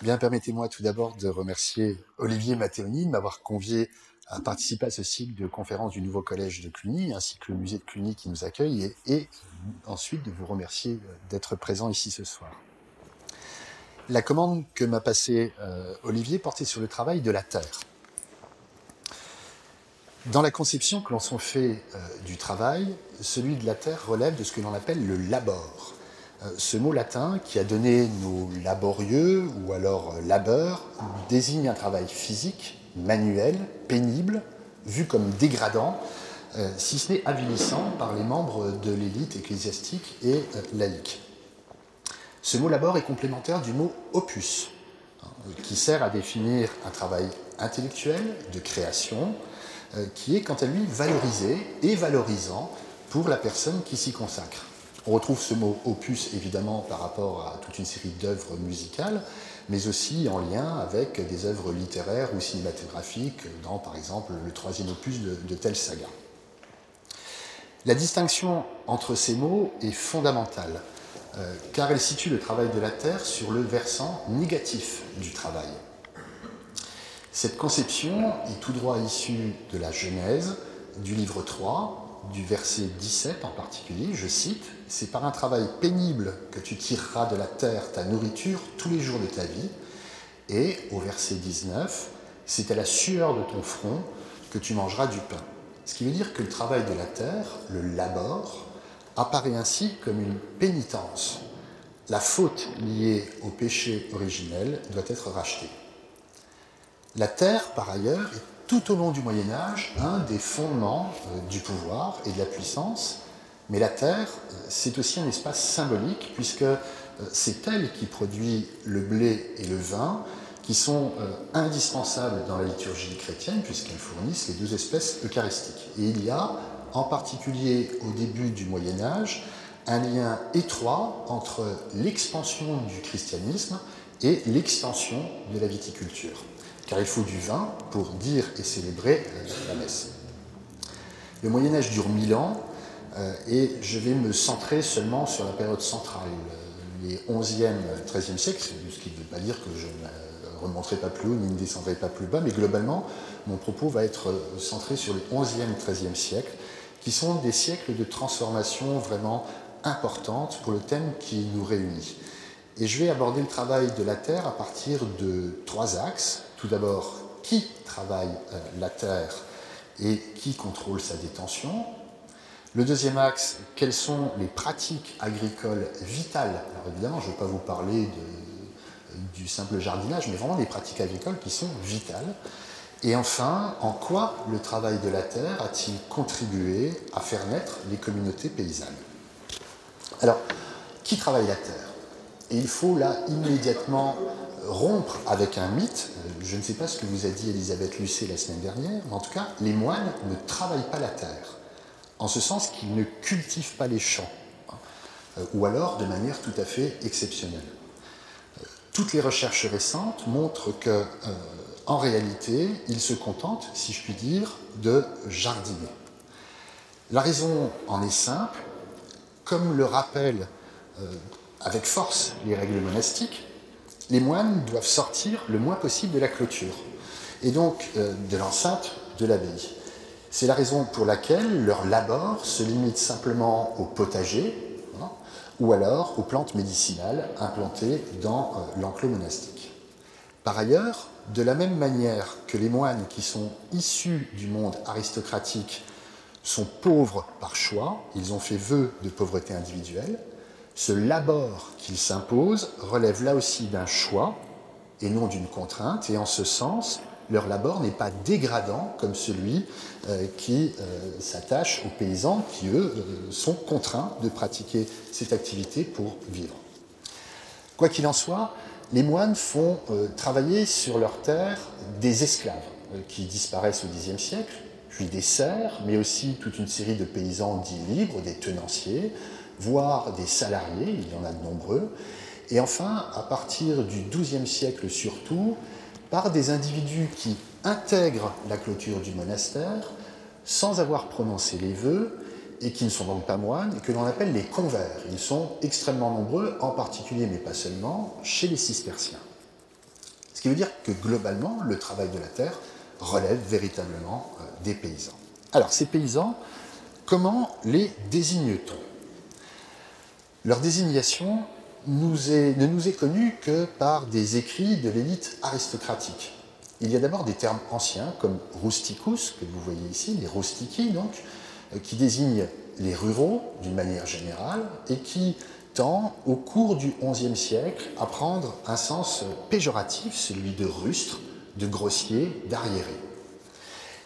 Bien, permettez-moi tout d'abord de remercier Olivier Matteoni de m'avoir convié à participer à ce cycle de conférences du nouveau collège de Cluny, ainsi que le musée de Cluny qui nous accueille, et, ensuite de vous remercier d'être présent ici ce soir. La commande que m'a passée euh, Olivier portait sur le travail de la terre. Dans la conception que l'on s'en fait euh, du travail, celui de la terre relève de ce que l'on appelle le labor. Euh, ce mot latin qui a donné nos laborieux ou alors euh, labeur désigne un travail physique, manuel, pénible, vu comme dégradant, euh, si ce n'est avilissant par les membres de l'élite ecclésiastique et laïque. Ce mot labor est complémentaire du mot opus, hein, qui sert à définir un travail intellectuel, de création, qui est quant à lui valorisé et valorisant pour la personne qui s'y consacre. On retrouve ce mot opus évidemment par rapport à toute une série d'œuvres musicales, mais aussi en lien avec des œuvres littéraires ou cinématographiques dans par exemple le troisième opus de, telle saga. La distinction entre ces mots est fondamentale, euh, car elle situe le travail de la terre sur le versant négatif du travail. Cette conception est tout droit issue de la Genèse, du livre 3, du verset 17 en particulier, je cite, C'est par un travail pénible que tu tireras de la terre ta nourriture tous les jours de ta vie. Et au verset 19, C'est à la sueur de ton front que tu mangeras du pain. Ce qui veut dire que le travail de la terre, le labor, apparaît ainsi comme une pénitence. La faute liée au péché originel doit être rachetée. La terre, par ailleurs, est tout au long du Moyen Âge un des fondements euh, du pouvoir et de la puissance. Mais la terre, euh, c'est aussi un espace symbolique, puisque euh, c'est elle qui produit le blé et le vin, qui sont indispensables dans la liturgie chrétienne, puisqu'elles fournissent les deux espèces eucharistiques. Et il y a, en particulier au début du Moyen Âge, un lien étroit entre l'expansion du christianisme et l'extension de la viticulture car il faut du vin pour dire et célébrer la messe. Le Moyen Âge dure mille ans euh, et je vais me centrer seulement sur la période centrale, les 11e, 13e siècles, ce qui ne veut pas dire que je ne remonterai pas plus haut ni ne descendrai pas plus bas, mais globalement, mon propos va être centré sur les 11e, 13e siècles, qui sont des siècles de transformation vraiment importantes pour le thème qui nous réunit. Et je vais aborder le travail de la Terre à partir de trois axes. Tout d'abord, qui travaille euh, la terre et qui contrôle sa détention. Le deuxième axe, quelles sont les pratiques agricoles vitales? Alors évidemment, je ne vais pas vous parler du simple jardinage, mais vraiment des pratiques agricoles qui sont vitales. Et enfin, en quoi le travail de la terre a-t-il contribué à faire naître les communautés paysannes? Alors, qui travaille la terre? Et il faut là immédiatement rompre avec un mythe. Je ne sais pas ce que vous a dit Elisabeth Lucet la semaine dernière, mais en tout cas, les moines ne travaillent pas la terre, en ce sens qu'ils ne cultivent pas les champs, hein, ou alors de manière tout à fait exceptionnelle. Toutes les recherches récentes montrent que, euh, en réalité, ils se contentent, si je puis dire, de jardiner. La raison en est simple, comme le rappellent euh, avec force les règles monastiques, les moines doivent sortir le moins possible de la clôture, et donc euh, de l'enceinte de l'abbaye. C'est la raison pour laquelle leur labor se limite simplement au potager, hein, ou alors aux plantes médicinales implantées dans euh, l'enclos monastique. Par ailleurs, de la même manière que les moines qui sont issus du monde aristocratique sont pauvres par choix, ils ont fait vœu de pauvreté individuelle, ce labor qu'ils s'imposent relève là aussi d'un choix et non d'une contrainte, et en ce sens, leur labor n'est pas dégradant comme celui euh, qui euh, s'attache aux paysans qui, eux, euh, sont contraints de pratiquer cette activité pour vivre. Quoi qu'il en soit, les moines font travailler sur leur terre des esclaves qui disparaissent au Xe siècle, puis des serfs, mais aussi toute une série de paysans dits libres, des tenanciers, voire des salariés, il y en a de nombreux, et enfin, à partir du XIIe siècle surtout, par des individus qui intègrent la clôture du monastère sans avoir prononcé les vœux et qui ne sont donc pas moines et que l'on appelle les convers. Ils sont extrêmement nombreux, en particulier, mais pas seulement, chez les cisterciens. Ce qui veut dire que globalement, le travail de la terre relève véritablement euh, des paysans. Alors, ces paysans, comment les désigne-t-on? Leur désignation ne nous est connue que par des écrits de l'élite aristocratique. Il y a d'abord des termes anciens comme rusticus, que vous voyez ici, les rustici donc, euh, qui désignent les ruraux d'une manière générale et qui tend, au cours du XIe siècle, à prendre un sens péjoratif, celui de rustre, de grossier, d'arriéré.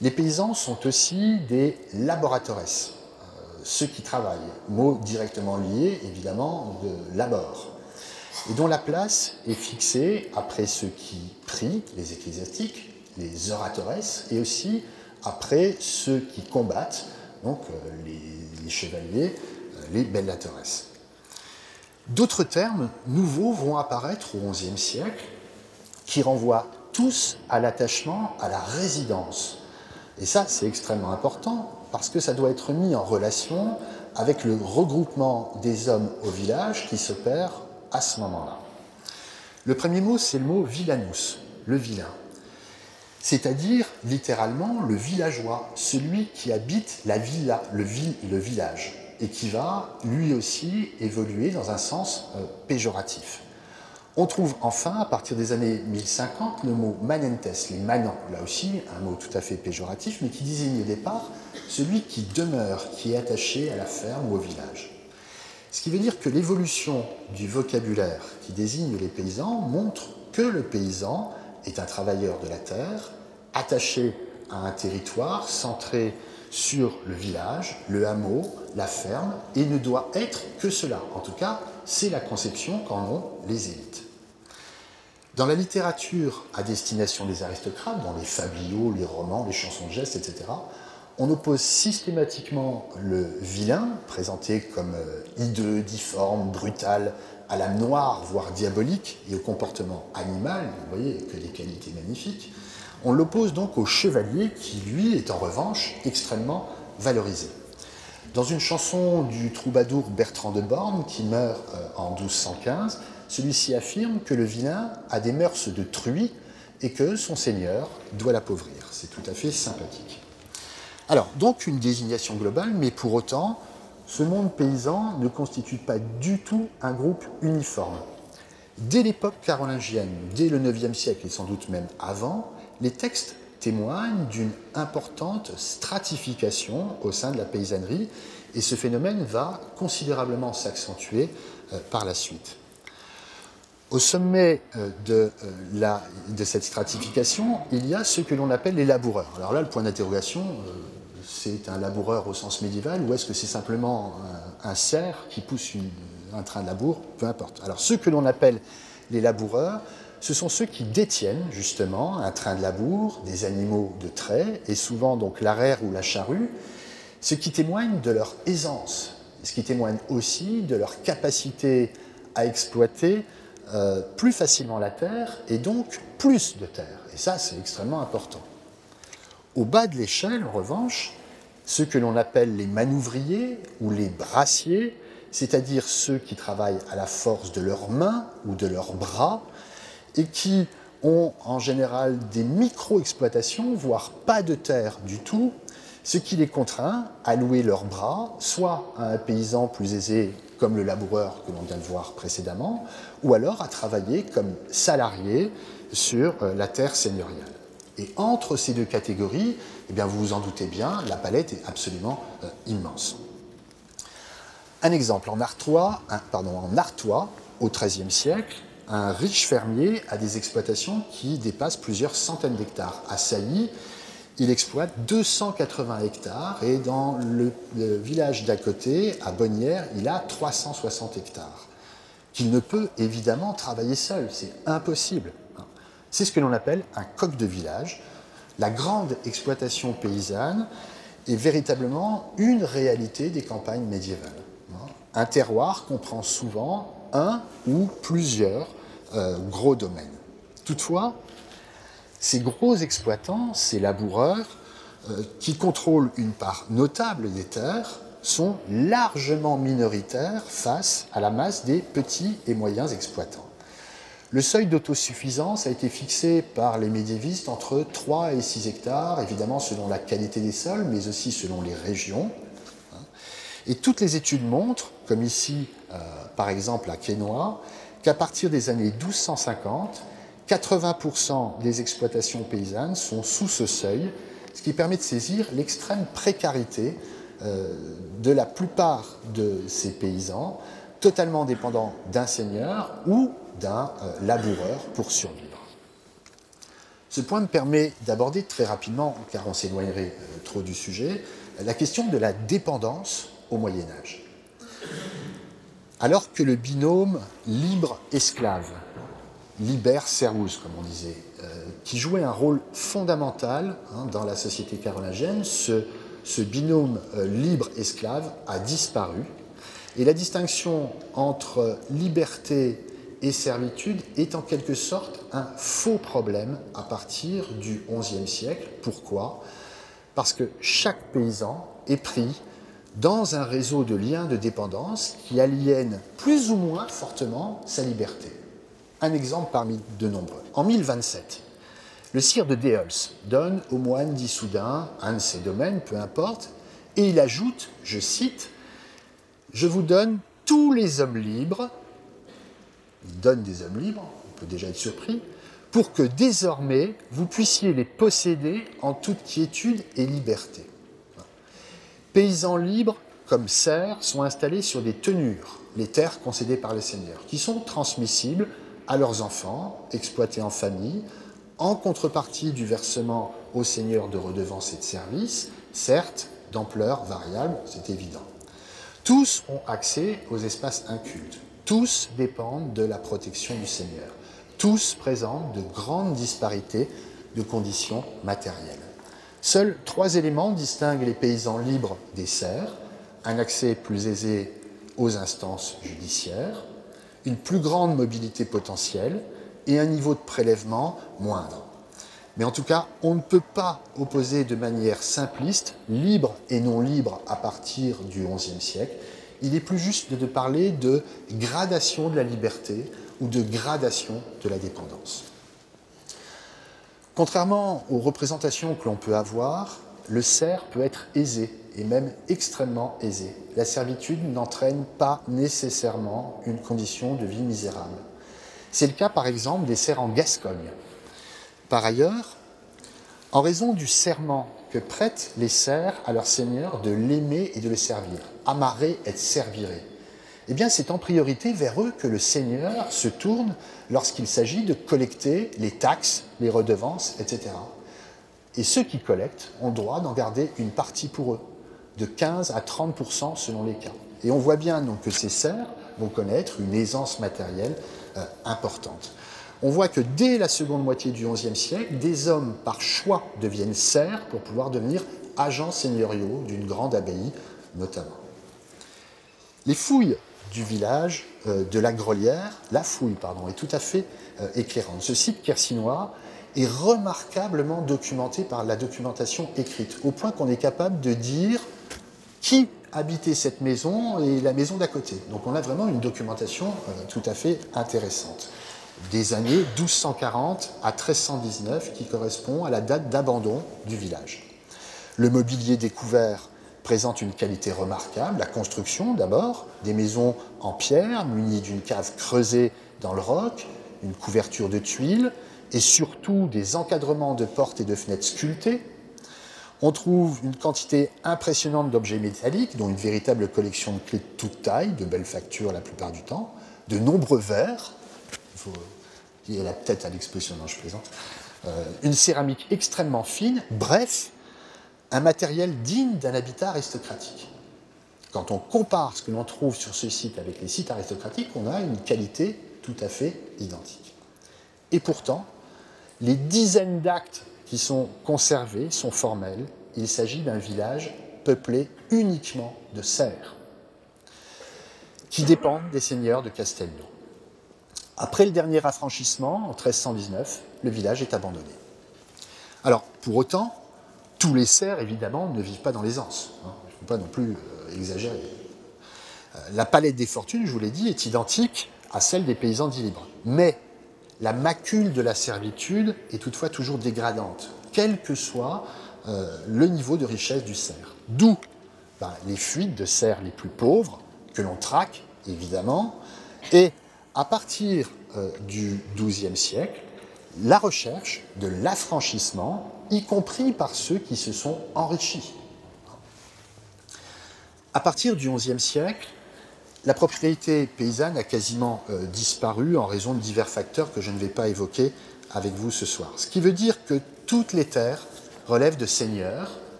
Les paysans sont aussi des laboratores, ceux qui travaillent, mot directement lié évidemment de labor, et dont la place est fixée après ceux qui prient, les ecclésiastiques, les oratores, et aussi après ceux qui combattent, donc euh, les, chevaliers, euh, les bellatores. D'autres termes nouveaux vont apparaître au XIe siècle qui renvoient tous à l'attachement à la résidence. Et ça, c'est extrêmement important parce que ça doit être mis en relation avec le regroupement des hommes au village qui s'opère à ce moment-là. Le premier mot, c'est le mot villanus, le vilain c'est-à-dire littéralement le villageois, celui qui habite la villa, le, le village, et qui va lui aussi évoluer dans un sens euh, péjoratif. On trouve enfin, à partir des années 1050, le mot manentes, les manants, là aussi un mot tout à fait péjoratif, mais qui désigne au départ celui qui demeure, qui est attaché à la ferme ou au village. Ce qui veut dire que l'évolution du vocabulaire qui désigne les paysans montre que le paysan est un travailleur de la terre, attaché à un territoire centré sur le village, le hameau, la ferme, et ne doit être que cela. En tout cas, c'est la conception qu'en ont les élites. Dans la littérature à destination des aristocrates, dans les fabliaux, les romans, les chansons de gestes, etc., on oppose systématiquement le vilain, présenté comme euh, hideux, difforme, brutal, à l'âme noire, voire diabolique, et au comportement animal, vous voyez que des qualités magnifiques, on l'oppose donc au chevalier qui, lui, est en revanche extrêmement valorisé. Dans une chanson du troubadour Bertrand de Borne, qui meurt euh, en 1215, celui-ci affirme que le vilain a des mœurs de truie et que son seigneur doit l'appauvrir. C'est tout à fait sympathique. Alors, donc une désignation globale, mais pour autant, ce monde paysan ne constitue pas du tout un groupe uniforme. Dès l'époque carolingienne, dès le IXe siècle et sans doute même avant, les textes témoignent d'une importante stratification au sein de la paysannerie et ce phénomène va considérablement s'accentuer euh, par la suite. Au sommet euh, euh, de, cette stratification, il y a ce que l'on appelle les laboureurs. Alors là, le point d'interrogation, c'est un laboureur au sens médiéval ou est-ce que c'est simplement un, cerf qui pousse un train de labour Peu importe. Alors ceux que l'on appelle les laboureurs, ce sont ceux qui détiennent justement un train de labour, des animaux de trait, et souvent donc l'arrière ou la charrue, ce qui témoigne de leur aisance, ce qui témoigne aussi de leur capacité à exploiter euh, plus facilement la terre et donc plus de terre. Et ça, c'est extrêmement important. Au bas de l'échelle, en revanche, ceux que l'on appelle les manouvriers ou les brassiers, c'est-à-dire ceux qui travaillent à la force de leurs mains ou de leurs bras, et qui ont en général des micro-exploitations, voire pas de terre du tout, ce qui les contraint à louer leurs bras, soit à un paysan plus aisé comme le laboureur que l'on vient de voir précédemment, ou alors à travailler comme salarié sur euh, la terre seigneuriale. Et entre ces deux catégories, eh bien, vous vous en doutez bien, la palette est absolument euh, immense. Un exemple, en Artois, pardon, en Artois au XIIIe siècle, un riche fermier a des exploitations qui dépassent plusieurs centaines d'hectares. À Sailly, il exploite 280 hectares et dans le, village d'à côté, à Bonnières, il a 360 hectares. Qu'il ne peut évidemment travailler seul, c'est impossible. C'est ce que l'on appelle un coq de village. La grande exploitation paysanne est véritablement une réalité des campagnes médiévales. Un terroir comprend souvent un ou plusieurs euh, gros domaines. Toutefois, ces gros exploitants, ces laboureurs, euh, qui contrôlent une part notable des terres, sont largement minoritaires face à la masse des petits et moyens exploitants. Le seuil d'autosuffisance a été fixé par les médiévistes entre 3 et 6 hectares, évidemment selon la qualité des sols, mais aussi selon les régions. Et toutes les études montrent, comme ici euh, par exemple à Quesnoy, qu'à partir des années 1250, 80% des exploitations paysannes sont sous ce seuil, ce qui permet de saisir l'extrême précarité euh, de la plupart de ces paysans, totalement dépendants d'un seigneur ou d'un euh, laboureur pour survivre. Ce point me permet d'aborder très rapidement, car on s'éloignerait trop du sujet, la question de la dépendance au Moyen Âge. Alors que le binôme libre-esclave, liber-servus, comme on disait, euh, qui jouait un rôle fondamental hein, dans la société carolingienne, ce, binôme euh, libre-esclave a disparu. Et la distinction entre liberté et servitude est en quelque sorte un faux problème à partir du XIe siècle. Pourquoi? Parce que chaque paysan est pris dans un réseau de liens de dépendance qui aliènent plus ou moins fortement sa liberté. Un exemple parmi de nombreux. En 1027, le sire de Déols donne au moine d'Issoudun un de ses domaines, peu importe, et il ajoute, je cite, Je vous donne tous les hommes libres, donne des hommes libres, on peut déjà être surpris, pour que désormais vous puissiez les posséder en toute quiétude et liberté paysans libres comme serfs sont installés sur des tenures, les terres concédées par les seigneurs, qui sont transmissibles à leurs enfants, exploités en famille, en contrepartie du versement aux seigneurs de redevances et de services, certes d'ampleur variable, c'est évident. Tous ont accès aux espaces incultes, tous dépendent de la protection du seigneur, tous présentent de grandes disparités de conditions matérielles. Seuls trois éléments distinguent les paysans libres des serfs un accès plus aisé aux instances judiciaires, une plus grande mobilité potentielle et un niveau de prélèvement moindre. Mais en tout cas, on ne peut pas opposer de manière simpliste libre et non libre à partir du XIe siècle. Il est plus juste de parler de gradation de la liberté ou de gradation de la dépendance. Contrairement aux représentations que l'on peut avoir, le cerf peut être aisé et même extrêmement aisé. La servitude n'entraîne pas nécessairement une condition de vie misérable. C'est le cas par exemple des serfs en Gascogne. Par ailleurs, en raison du serment que prêtent les serfs à leur seigneur de l'aimer et de le servir, amarrer et servirer, eh bien c'est en priorité vers eux que le Seigneur se tourne lorsqu'il s'agit de collecter les taxes, les redevances, etc. Et ceux qui collectent ont droit d'en garder une partie pour eux, de 15 à 30% selon les cas. Et on voit bien donc que ces serfs vont connaître une aisance matérielle euh, importante. On voit que dès la seconde moitié du XIe siècle, des hommes par choix deviennent serfs pour pouvoir devenir agents seigneuriaux d'une grande abbaye notamment. Les fouilles du village euh, de la Grolière, la fouille, pardon, est tout à fait euh, éclairante. Ce site kersinois est remarquablement documenté par la documentation écrite, au point qu'on est capable de dire qui habitait cette maison et la maison d'à côté. Donc on a vraiment une documentation euh, tout à fait intéressante. Des années 1240 à 1319 qui correspond à la date d'abandon du village. Le mobilier découvert présente une qualité remarquable. La construction, d'abord, des maisons en pierre munies d'une cave creusée dans le roc, une couverture de tuiles et surtout des encadrements de portes et de fenêtres sculptés. On trouve une quantité impressionnante d'objets métalliques, dont une véritable collection de clés de toute taille, de belles factures la plupart du temps, de nombreux verres, il faut y a la tête à l'exposition, non je plaisante, euh, une céramique extrêmement fine, bref, un matériel digne d'un habitat aristocratique. Quand on compare ce que l'on trouve sur ce site avec les sites aristocratiques, on a une qualité tout à fait identique. Et pourtant, les dizaines d'actes qui sont conservés sont formels. Il s'agit d'un village peuplé uniquement de serfs, qui dépendent des seigneurs de Castelnau. Après le dernier affranchissement, en 1319, le village est abandonné. Alors, pour autant, tous les cerfs, évidemment, ne vivent pas dans l'aisance. Hein. Il ne faut pas non plus euh, exagérer. Euh, la palette des fortunes, je vous l'ai dit, est identique à celle des paysans dits libres. Mais la macule de la servitude est toutefois toujours dégradante, quel que soit euh, le niveau de richesse du cerf. D'où ben, les fuites de cerfs les plus pauvres, que l'on traque évidemment, et à partir euh, du XIIe siècle, la recherche de l'affranchissement, y compris par ceux qui se sont enrichis. À partir du XIe siècle, la propriété paysanne a quasiment euh, disparu en raison de divers facteurs que je ne vais pas évoquer avec vous ce soir. Ce qui veut dire que toutes les terres relèvent de seigneurs,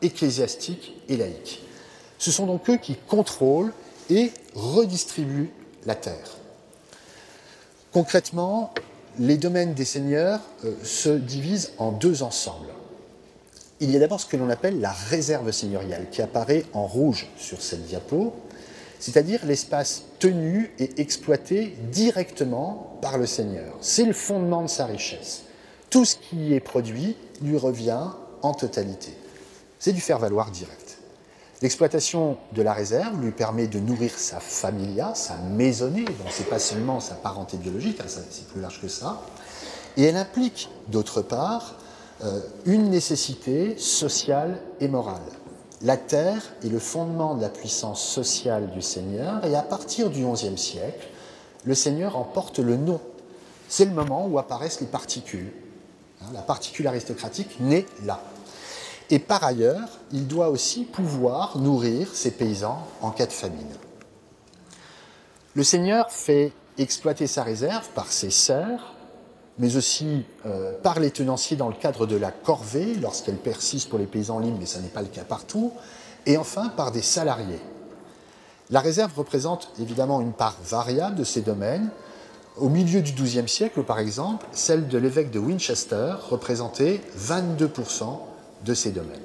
ecclésiastiques et laïcs. Ce sont donc eux qui contrôlent et redistribuent la terre. Concrètement, les domaines des seigneurs euh, se divisent en deux ensembles. Il y a d'abord ce que l'on appelle la réserve seigneuriale, qui apparaît en rouge sur cette diapo, c'est-à-dire l'espace tenu et exploité directement par le seigneur. C'est le fondement de sa richesse. Tout ce qui y est produit lui revient en totalité. C'est du faire-valoir direct. L'exploitation de la réserve lui permet de nourrir sa familia, sa maisonnée, donc ce n'est pas seulement sa parenté biologique, hein, c'est plus large que ça, et elle implique d'autre part euh, une nécessité sociale et morale. La terre est le fondement de la puissance sociale du Seigneur, et à partir du XIe siècle, le Seigneur en porte le nom. C'est le moment où apparaissent les particules. Hein, la particule aristocratique naît là. Et par ailleurs, il doit aussi pouvoir nourrir ses paysans en cas de famine. Le Seigneur fait exploiter sa réserve par ses serfs, mais aussi euh, par les tenanciers dans le cadre de la corvée, lorsqu'elle persiste pour les paysans libres, mais ce n'est pas le cas partout, et enfin par des salariés. La réserve représente évidemment une part variable de ces domaines. Au milieu du XIIe siècle, par exemple, celle de l'évêque de Winchester représentait 22% de ces domaines.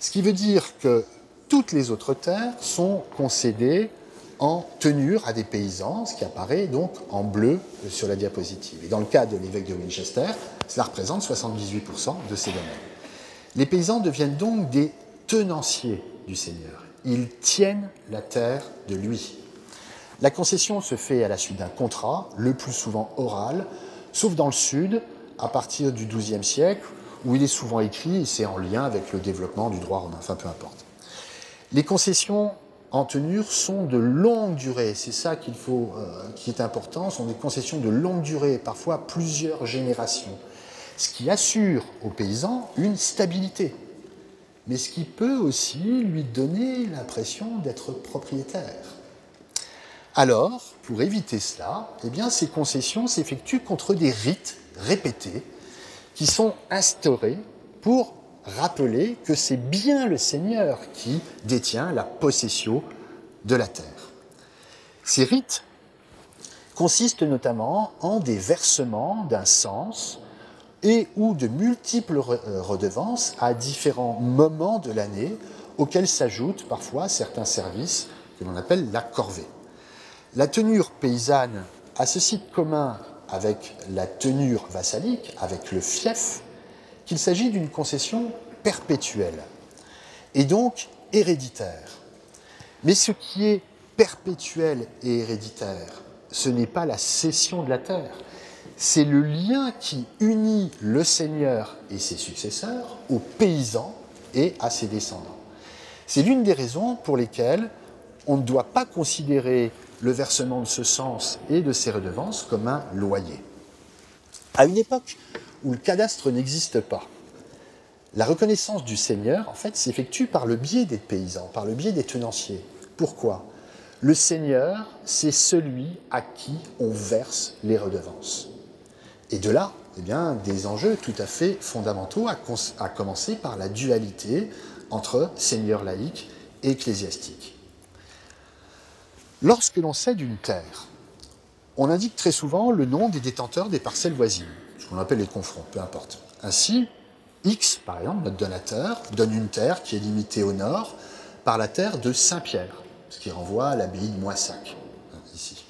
Ce qui veut dire que toutes les autres terres sont concédées en tenure à des paysans, ce qui apparaît donc en bleu sur la diapositive. Et dans le cas de l'évêque de Winchester, cela représente 78% de ces domaines. Les paysans deviennent donc des tenanciers du Seigneur. Ils tiennent la terre de lui. La concession se fait à la suite d'un contrat, le plus souvent oral, sauf dans le sud, à partir du XIIe siècle, où il est souvent écrit, c'est en lien avec le développement du droit romain, enfin peu importe. Les concessions en tenure sont de longue durée, c'est ça euh, qui est important, sont des concessions de longue durée, parfois plusieurs générations, ce qui assure aux paysans une stabilité, mais ce qui peut aussi lui donner l'impression d'être propriétaire. Alors, pour éviter cela, eh ces concessions s'effectuent contre des rites répétés qui sont instaurés pour rappeler que c'est bien le Seigneur qui détient la possession de la terre. Ces rites consistent notamment en des versements d'un sens et ou de multiples euh, redevances à différents moments de l'année auxquels s'ajoutent parfois certains services que l'on appelle la corvée. La tenure paysanne a ceci de commun avec la tenure vassalique, avec le fief, qu'il s'agit d'une concession perpétuelle et donc héréditaire. Mais ce qui est perpétuel et héréditaire, ce n'est pas la cession de la terre, c'est le lien qui unit le seigneur et ses successeurs aux paysans et à ses descendants. C'est l'une des raisons pour lesquelles on ne doit pas considérer le versement de ce sens et de ces redevances comme un loyer. À une époque où le cadastre n'existe pas, la reconnaissance du seigneur, en fait, s'effectue par le biais des paysans, par le biais des tenanciers. Pourquoi? Le seigneur, c'est celui à qui on verse les redevances. Et de là, eh des enjeux tout à fait fondamentaux, à, à commencer par la dualité entre seigneur laïque et ecclésiastique. Lorsque l'on cède une terre, on indique très souvent le nom des détenteurs des parcelles voisines, ce qu'on appelle les confronts, peu importe. Ainsi, X, par exemple, notre donateur, donne une terre qui est limitée au nord par la terre de Saint-Pierre, ce qui renvoie à l'abbaye de Moissac, hein, ici.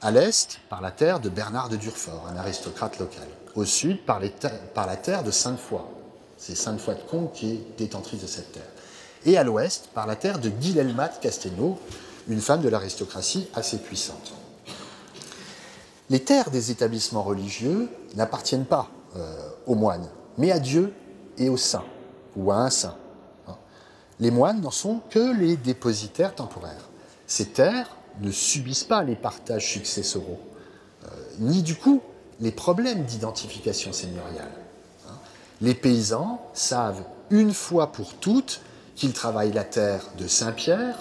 À l'est, par la terre de Bernard de Durfort, un aristocrate local. Au sud, par, la terre de Sainte-Foy. C'est Sainte-Foy de Comte qui est détentrice de cette terre. Et à l'ouest, par la terre de Guilhelmat Castelnau, une femme de l'aristocratie assez puissante. Les terres des établissements religieux n'appartiennent pas euh, aux moines, mais à Dieu et aux saints, ou à un saint. Hein. Les moines n'en sont que les dépositaires temporaires. Ces terres ne subissent pas les partages successoraux, euh, ni du coup les problèmes d'identification seigneuriale. Hein. Les paysans savent une fois pour toutes qu'ils travaillent la terre de Saint-Pierre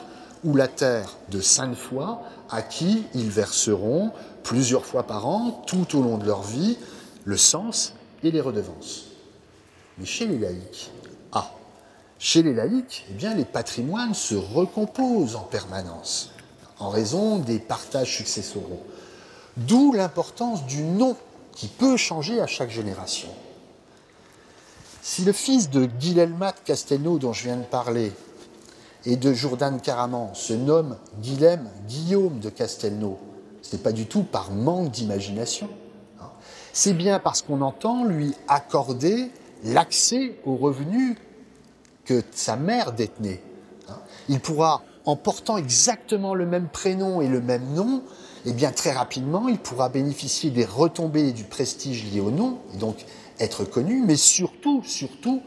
ou la terre de Sainte-Foy, à qui ils verseront plusieurs fois par an, tout au long de leur vie, le sens et les redevances. Mais chez les laïcs, ah, chez les laïcs, eh bien, les patrimoines se recomposent en permanence en raison des partages successoraux. D'où l'importance du nom qui peut changer à chaque génération. Si le fils de Guilhelmat Castelnau dont je viens de parler et de Jourdan Caraman se nomme Guilhem Guillaume de Castelnau, ce n'est pas du tout par manque d'imagination. Hein. C'est bien parce qu'on entend lui accorder l'accès aux revenus que sa mère détenait. Hein. Il pourra, en portant exactement le même prénom et le même nom, eh bien très rapidement, il pourra bénéficier des retombées et du prestige liés au nom, et donc être connu, mais surtout, surtout,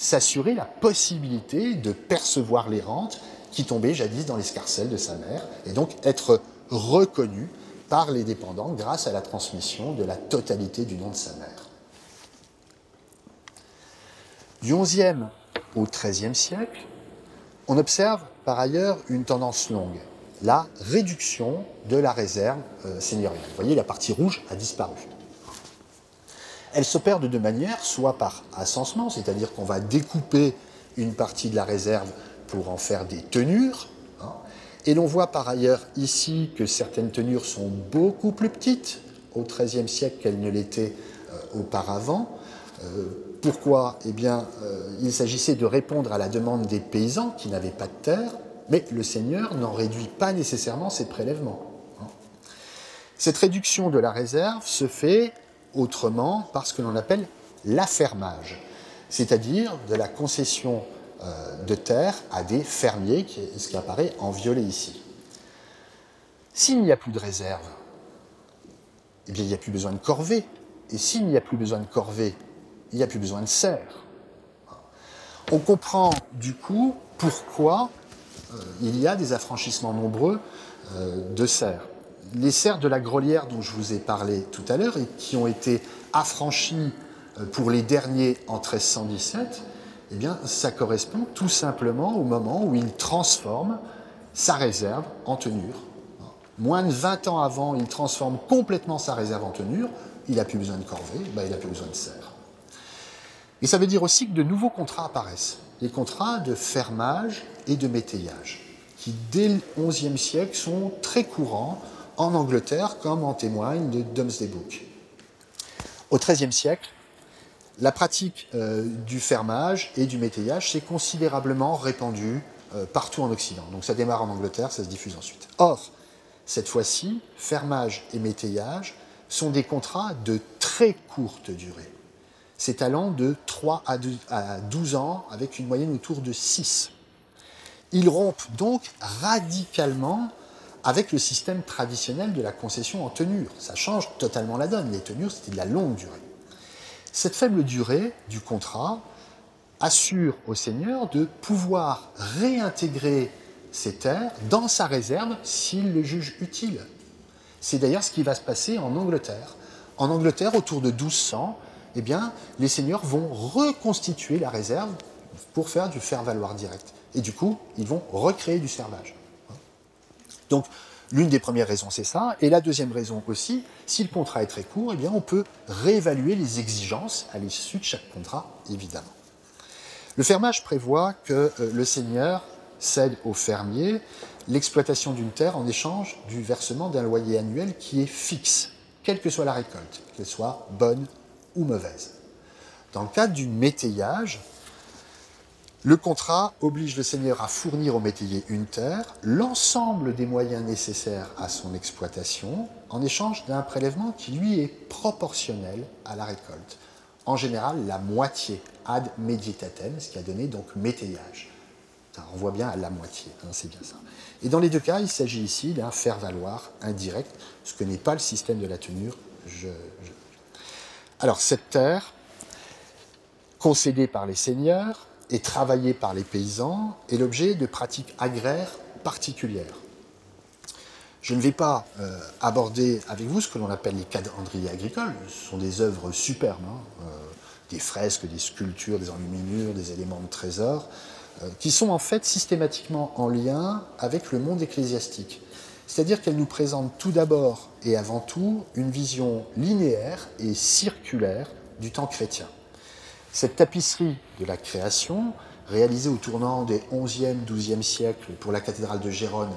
s'assurer la possibilité de percevoir les rentes qui tombaient jadis dans l'escarcelle de sa mère, et donc être reconnu par les dépendants grâce à la transmission de la totalité du nom de sa mère. Du XIe au XIIIe siècle, on observe par ailleurs une tendance longue, la réduction de la réserve euh, seigneuriale. Vous voyez, la partie rouge a disparu. Elle s'opère de deux manières, soit par ascensement, c'est-à-dire qu'on va découper une partie de la réserve pour en faire des tenures. Hein. Et l'on voit par ailleurs ici que certaines tenures sont beaucoup plus petites au XIIIe siècle qu'elles ne l'étaient euh, auparavant. Euh, pourquoi? Eh bien, euh, il s'agissait de répondre à la demande des paysans qui n'avaient pas de terre, mais le seigneur n'en réduit pas nécessairement ses prélèvements. Hein. Cette réduction de la réserve se fait autrement par ce que l'on appelle l'affermage, c'est-à-dire de la concession euh, de terre à des fermiers, ce qui apparaît en violet ici. S'il n'y a plus de réserve, eh il n'y a plus besoin de corvée. Et s'il n'y a plus besoin de corvée, il n'y a plus besoin de serre. On comprend du coup pourquoi euh, il y a des affranchissements nombreux euh, de serres les serres de la Grolière dont je vous ai parlé tout à l'heure et qui ont été affranchies euh, pour les derniers en 1317, eh bien, ça correspond tout simplement au moment où il transforme sa réserve en tenure. Moins de 20 ans avant, il transforme complètement sa réserve en tenure. Il n'a plus besoin de corvée, ben, il n'a plus besoin de serre. Et ça veut dire aussi que de nouveaux contrats apparaissent. Les contrats de fermage et de métayage, qui dès le XIe siècle sont très courants en Angleterre, comme en témoigne le Domesday Book. Au XIIIe siècle, la pratique euh, du fermage et du métayage s'est considérablement répandue euh, partout en Occident. Donc ça démarre en Angleterre, ça se diffuse ensuite. Or, cette fois-ci, fermage et métayage sont des contrats de très courte durée, s'étalant de 3 à 12 ans avec une moyenne autour de 6. Ils rompent donc radicalement avec le système traditionnel de la concession en tenure. Ça change totalement la donne. Les tenures, c'était de la longue durée. Cette faible durée du contrat assure au seigneur de pouvoir réintégrer ses terres dans sa réserve s'il le juge utile. C'est d'ailleurs ce qui va se passer en Angleterre. En Angleterre, autour de 1200, eh bien, les seigneurs vont reconstituer la réserve pour faire du faire-valoir direct. Et du coup, ils vont recréer du servage. Donc, l'une des premières raisons, c'est ça. Et la deuxième raison aussi, si le contrat est très court, eh bien, on peut réévaluer les exigences à l'issue de chaque contrat, évidemment. Le fermage prévoit que euh, le seigneur cède au fermier l'exploitation d'une terre en échange du versement d'un loyer annuel qui est fixe, quelle que soit la récolte, qu'elle soit bonne ou mauvaise. Dans le cadre du métayage, le contrat oblige le seigneur à fournir au métayer une terre, l'ensemble des moyens nécessaires à son exploitation, en échange d'un prélèvement qui lui est proportionnel à la récolte. En général, la moitié ad meditatem, ce qui a donné donc métayage. Ça renvoie bien à la moitié, hein, c'est bien ça. Et dans les deux cas, il s'agit ici d'un faire-valoir indirect, ce que n'est pas le système de la tenure. Alors, cette terre, concédée par les seigneurs et travaillée par les paysans, est l'objet de pratiques agraires particulières. Je ne vais pas euh, aborder avec vous ce que l'on appelle les calendriers agricoles. Ce sont des œuvres superbes, hein, euh, des fresques, des sculptures, des enluminures, des éléments de trésor, euh, qui sont en fait systématiquement en lien avec le monde ecclésiastique. C'est-à-dire qu'elles nous présentent tout d'abord et avant tout une vision linéaire et circulaire du temps chrétien. Cette tapisserie de la création, réalisée au tournant des 11e, 12e siècles pour la cathédrale de Gérone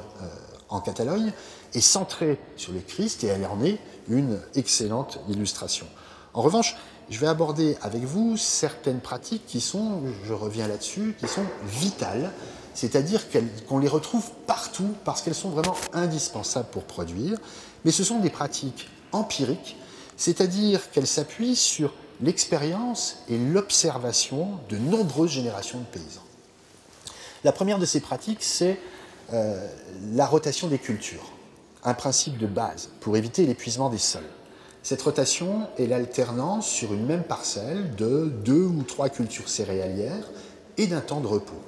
en Catalogne, est centrée sur le Christ et elle en est une excellente illustration. En revanche, je vais aborder avec vous certaines pratiques qui sont, je reviens là-dessus, qui sont vitales, c'est-à-dire qu'on les retrouve partout parce qu'elles sont vraiment indispensables pour produire, mais ce sont des pratiques empiriques, c'est-à-dire qu'elles s'appuient sur l'expérience et l'observation de nombreuses générations de paysans. La première de ces pratiques, c'est euh, la rotation des cultures, un principe de base pour éviter l'épuisement des sols. Cette rotation est l'alternance sur une même parcelle de deux ou trois cultures céréalières et d'un temps de repos.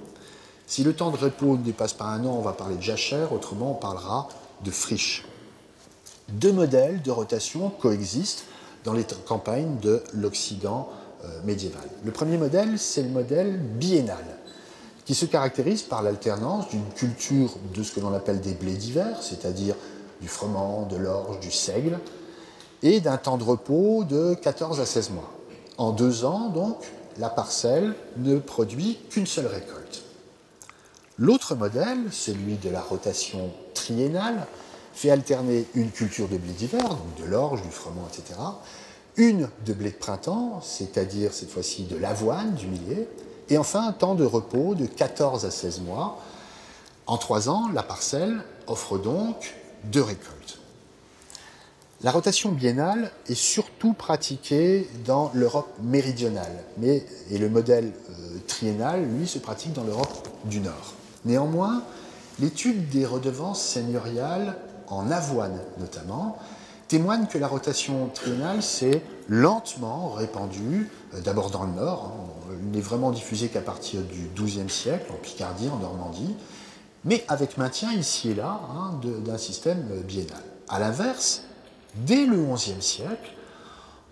Si le temps de repos ne dépasse pas un an, on va parler de jachère, autrement on parlera de friche. Deux modèles de rotation coexistent dans les campagnes de l'Occident euh, médiéval. Le premier modèle, c'est le modèle biennal qui se caractérise par l'alternance d'une culture de ce que l'on appelle des blés d'hiver, c'est-à-dire du froment, de l'orge, du seigle, et d'un temps de repos de 14 à 16 mois. En deux ans, donc, la parcelle ne produit qu'une seule récolte. L'autre modèle, celui de la rotation triennale, fait alterner une culture de blé d'hiver, donc de l'orge, du froment, etc., une de blé de printemps, c'est-à-dire cette fois-ci de l'avoine, du millet, et enfin, un temps de repos de 14 à 16 mois. En trois ans, la parcelle offre donc deux récoltes. La rotation biennale est surtout pratiquée dans l'Europe méridionale, mais, et le modèle euh, triennal, lui, se pratique dans l'Europe du Nord. Néanmoins, l'étude des redevances seigneuriales en avoine notamment témoigne que la rotation triennale s'est lentement répandue, euh, d'abord dans le Nord, hein, elle n'est vraiment diffusée qu'à partir du XIIe siècle, en Picardie, en Normandie, mais avec maintien ici et là hein, d'un système euh, biennal. A l'inverse, dès le XIe siècle,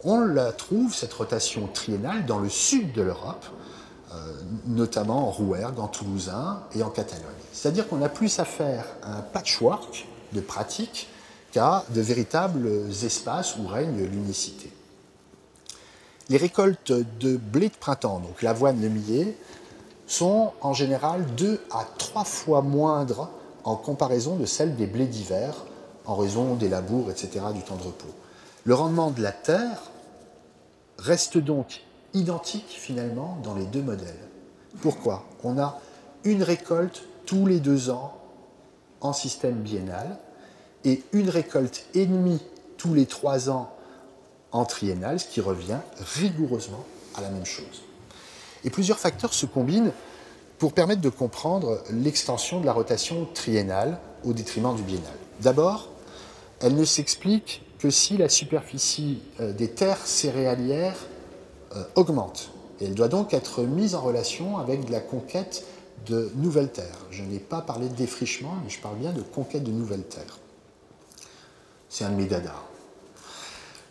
on la trouve, cette rotation triennale, dans le sud de l'Europe, euh, notamment en Rouergue, en Toulousain et en Catalogne. C'est-à-dire qu'on a plus à faire un patchwork de pratiques qu'à de véritables espaces où règne l'unicité. Les récoltes de blé de printemps, donc l'avoine, le millet, sont en général deux à trois fois moindres en comparaison de celles des blés d'hiver, en raison des labours, etc., du temps de repos. Le rendement de la terre reste donc identique finalement dans les deux modèles. Pourquoi? On a une récolte tous les deux ans en système biennal, et une récolte et demie tous les trois ans en triennal, ce qui revient rigoureusement à la même chose. Et plusieurs facteurs se combinent pour permettre de comprendre l'extension de la rotation triennale au détriment du biennal. D'abord, elle ne s'explique que si la superficie euh, des terres céréalières euh, augmente. Et elle doit donc être mise en relation avec la conquête de nouvelles terres. Je n'ai pas parlé de défrichement, mais je parle bien de conquête de nouvelles terres. C'est un de mes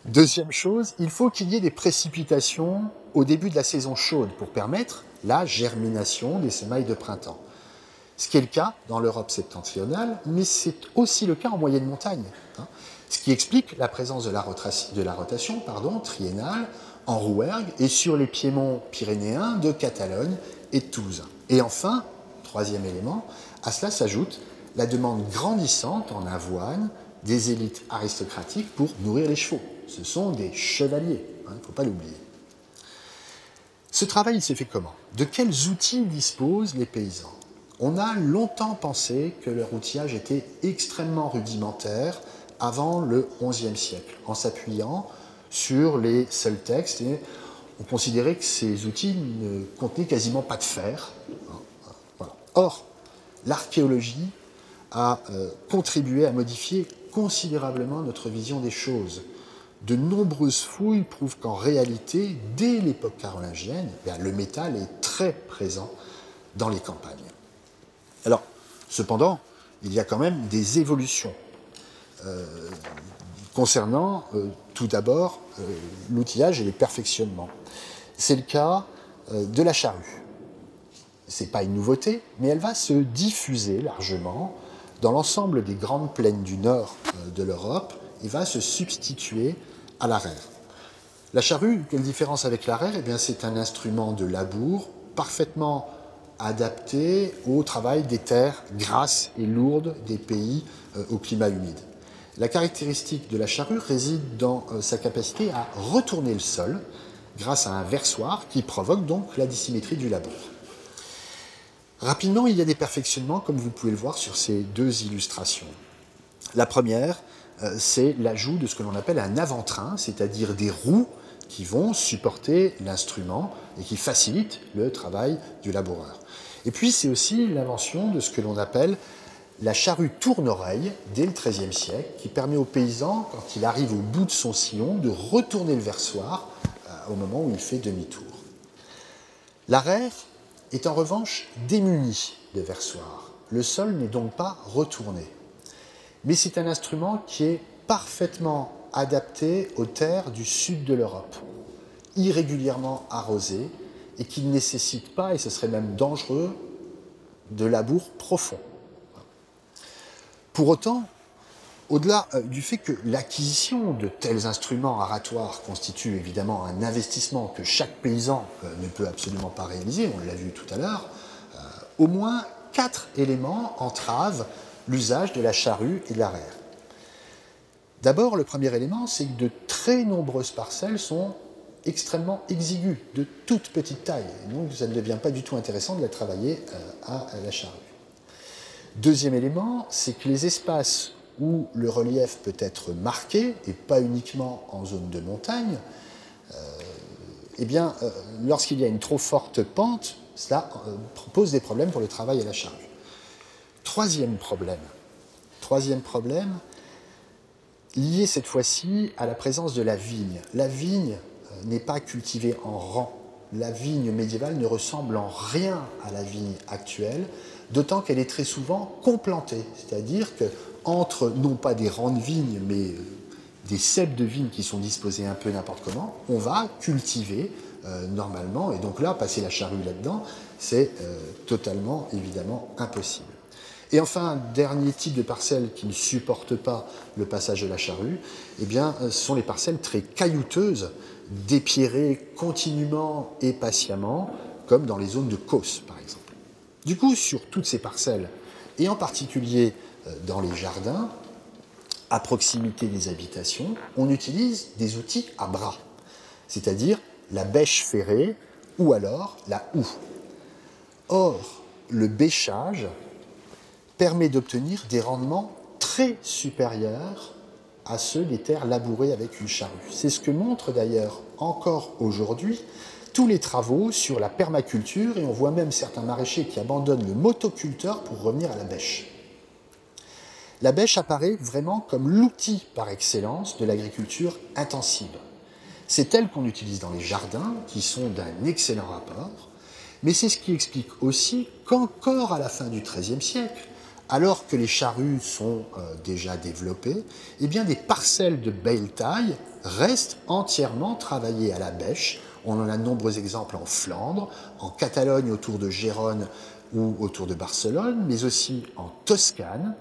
Deuxième chose, il faut qu'il y ait des précipitations au début de la saison chaude pour permettre la germination des semailles de printemps. Ce qui est le cas dans l'Europe septentrionale, mais c'est aussi le cas en moyenne montagne. Hein. ce qui explique la présence de la, rotation triennale en Rouergue et sur les piémonts pyrénéens de Catalogne et de Toulouse. Et enfin, troisième élément, à cela s'ajoute la demande grandissante en avoine des élites aristocratiques pour nourrir les chevaux. Ce sont des chevaliers, hein, il ne faut pas l'oublier. Ce travail s'est fait comment? De quels outils disposent les paysans? On a longtemps pensé que leur outillage était extrêmement rudimentaire avant le XIe siècle, en s'appuyant sur les seuls textes on considérait que ces outils ne contenaient quasiment pas de fer. Or, l'archéologie a euh, contribué à modifier considérablement notre vision des choses. De nombreuses fouilles prouvent qu'en réalité, dès l'époque carolingienne, eh le métal est très présent dans les campagnes. Alors, cependant, il y a quand même des évolutions euh, concernant euh, tout d'abord l'outillage et les perfectionnements. C'est le cas de la charrue. Ce n'est pas une nouveauté, mais elle va se diffuser largement dans l'ensemble des grandes plaines du nord euh, de l'Europe il va se substituer à l'arère. La charrue, quelle différence avec l'arère eh bien, C'est un instrument de labour parfaitement adapté au travail des terres grasses et lourdes des pays euh, au climat humide. La caractéristique de la charrue réside dans euh, sa capacité à retourner le sol grâce à un versoir qui provoque donc la dissymétrie du labour. Rapidement, il y a des perfectionnements, comme vous pouvez le voir sur ces deux illustrations. La première, euh, c'est l'ajout de ce que l'on appelle un avant-train, c'est-à-dire des roues qui vont supporter l'instrument et qui facilitent le travail du laboureur. Et puis, c'est aussi l'invention de ce que l'on appelle la charrue tourne-oreille dès le XIIIe siècle, qui permet au paysan, quand il arrive au bout de son sillon, de retourner le versoir euh, au moment où il fait demi-tour. L'arrêt est en revanche démuni de versoir. Le sol n'est donc pas retourné. Mais c'est un instrument qui est parfaitement adapté aux terres du sud de l'Europe, irrégulièrement arrosées et qui ne nécessite pas, et ce serait même dangereux, de labour profond. Pour autant, au-delà euh, du fait que l'acquisition de tels instruments aratoires constitue évidemment un investissement que chaque paysan euh, ne peut absolument pas réaliser, on l'a vu tout à l'heure, euh, au moins quatre éléments entravent l'usage de la charrue et de l'arrière. D'abord, le premier élément, c'est que de très nombreuses parcelles sont extrêmement exiguës, de toute petite taille. donc, ça ne devient pas du tout intéressant de la travailler à la charrue. Deuxième élément, c'est que les espaces où le relief peut être marqué, et pas uniquement en zone de montagne, euh, eh bien, euh, lorsqu'il y a une trop forte pente, cela euh, pose des problèmes pour le travail à la charge. Troisième problème, troisième problème, lié cette fois-ci à la présence de la vigne. La vigne n'est pas cultivée en rang. La vigne médiévale ne ressemble en rien à la vigne actuelle, d'autant qu'elle est très souvent complantée, c'est-à-dire que entre non pas des rangs de vignes, mais euh, des cèpes de vignes qui sont disposés un peu n'importe comment, on va cultiver euh, normalement. Et donc là, passer la charrue là-dedans, c'est euh, totalement, évidemment, impossible. Et enfin, dernier type de parcelles qui ne supportent pas le passage de la charrue, eh bien, ce sont les parcelles très caillouteuses, dépierrées continuellement et patiemment, comme dans les zones de Causse, par exemple. Du coup, sur toutes ces parcelles, et en particulier euh, dans les jardins, à proximité des habitations, on utilise des outils à bras, c'est-à-dire la bêche ferrée ou alors la houe. Or, le bêchage permet d'obtenir des rendements très supérieurs à ceux des terres labourées avec une charrue. C'est ce que montrent d'ailleurs encore aujourd'hui tous les travaux sur la permaculture et on voit même certains maraîchers qui abandonnent le motoculteur pour revenir à la bêche la bêche apparaît vraiment comme l'outil par excellence de l'agriculture intensive. C'est elle qu'on utilise dans les jardins, qui sont d'un excellent rapport, mais c'est ce qui explique aussi qu'encore à la fin du XIIIe siècle, alors que les charrues sont euh, déjà développées, eh bien des parcelles de belle taille restent entièrement travaillées à la bêche. On en a de nombreux exemples en Flandre, en Catalogne autour de Gérone ou autour de Barcelone, mais aussi en Toscane,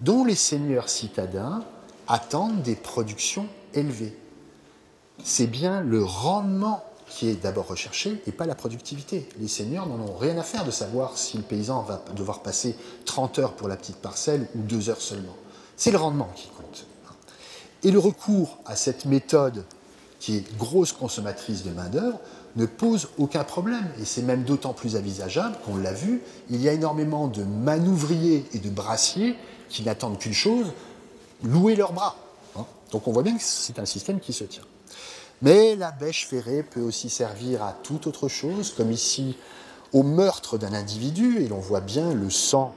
dont les seigneurs citadins attendent des productions élevées. C'est bien le rendement qui est d'abord recherché et pas la productivité. Les seigneurs n'en ont rien à faire de savoir si le paysan va devoir passer 30 heures pour la petite parcelle ou 2 heures seulement. C'est le rendement qui compte. Et le recours à cette méthode qui est grosse consommatrice de main-d'œuvre ne pose aucun problème. Et c'est même d'autant plus envisageable qu'on l'a vu, il y a énormément de manouvriers et de brassiers qui n'attendent qu'une chose, louer leurs bras. Hein. Donc on voit bien que c'est un système qui se tient. Mais la bêche ferrée peut aussi servir à toute autre chose, comme ici au meurtre d'un individu, et l'on voit bien le sang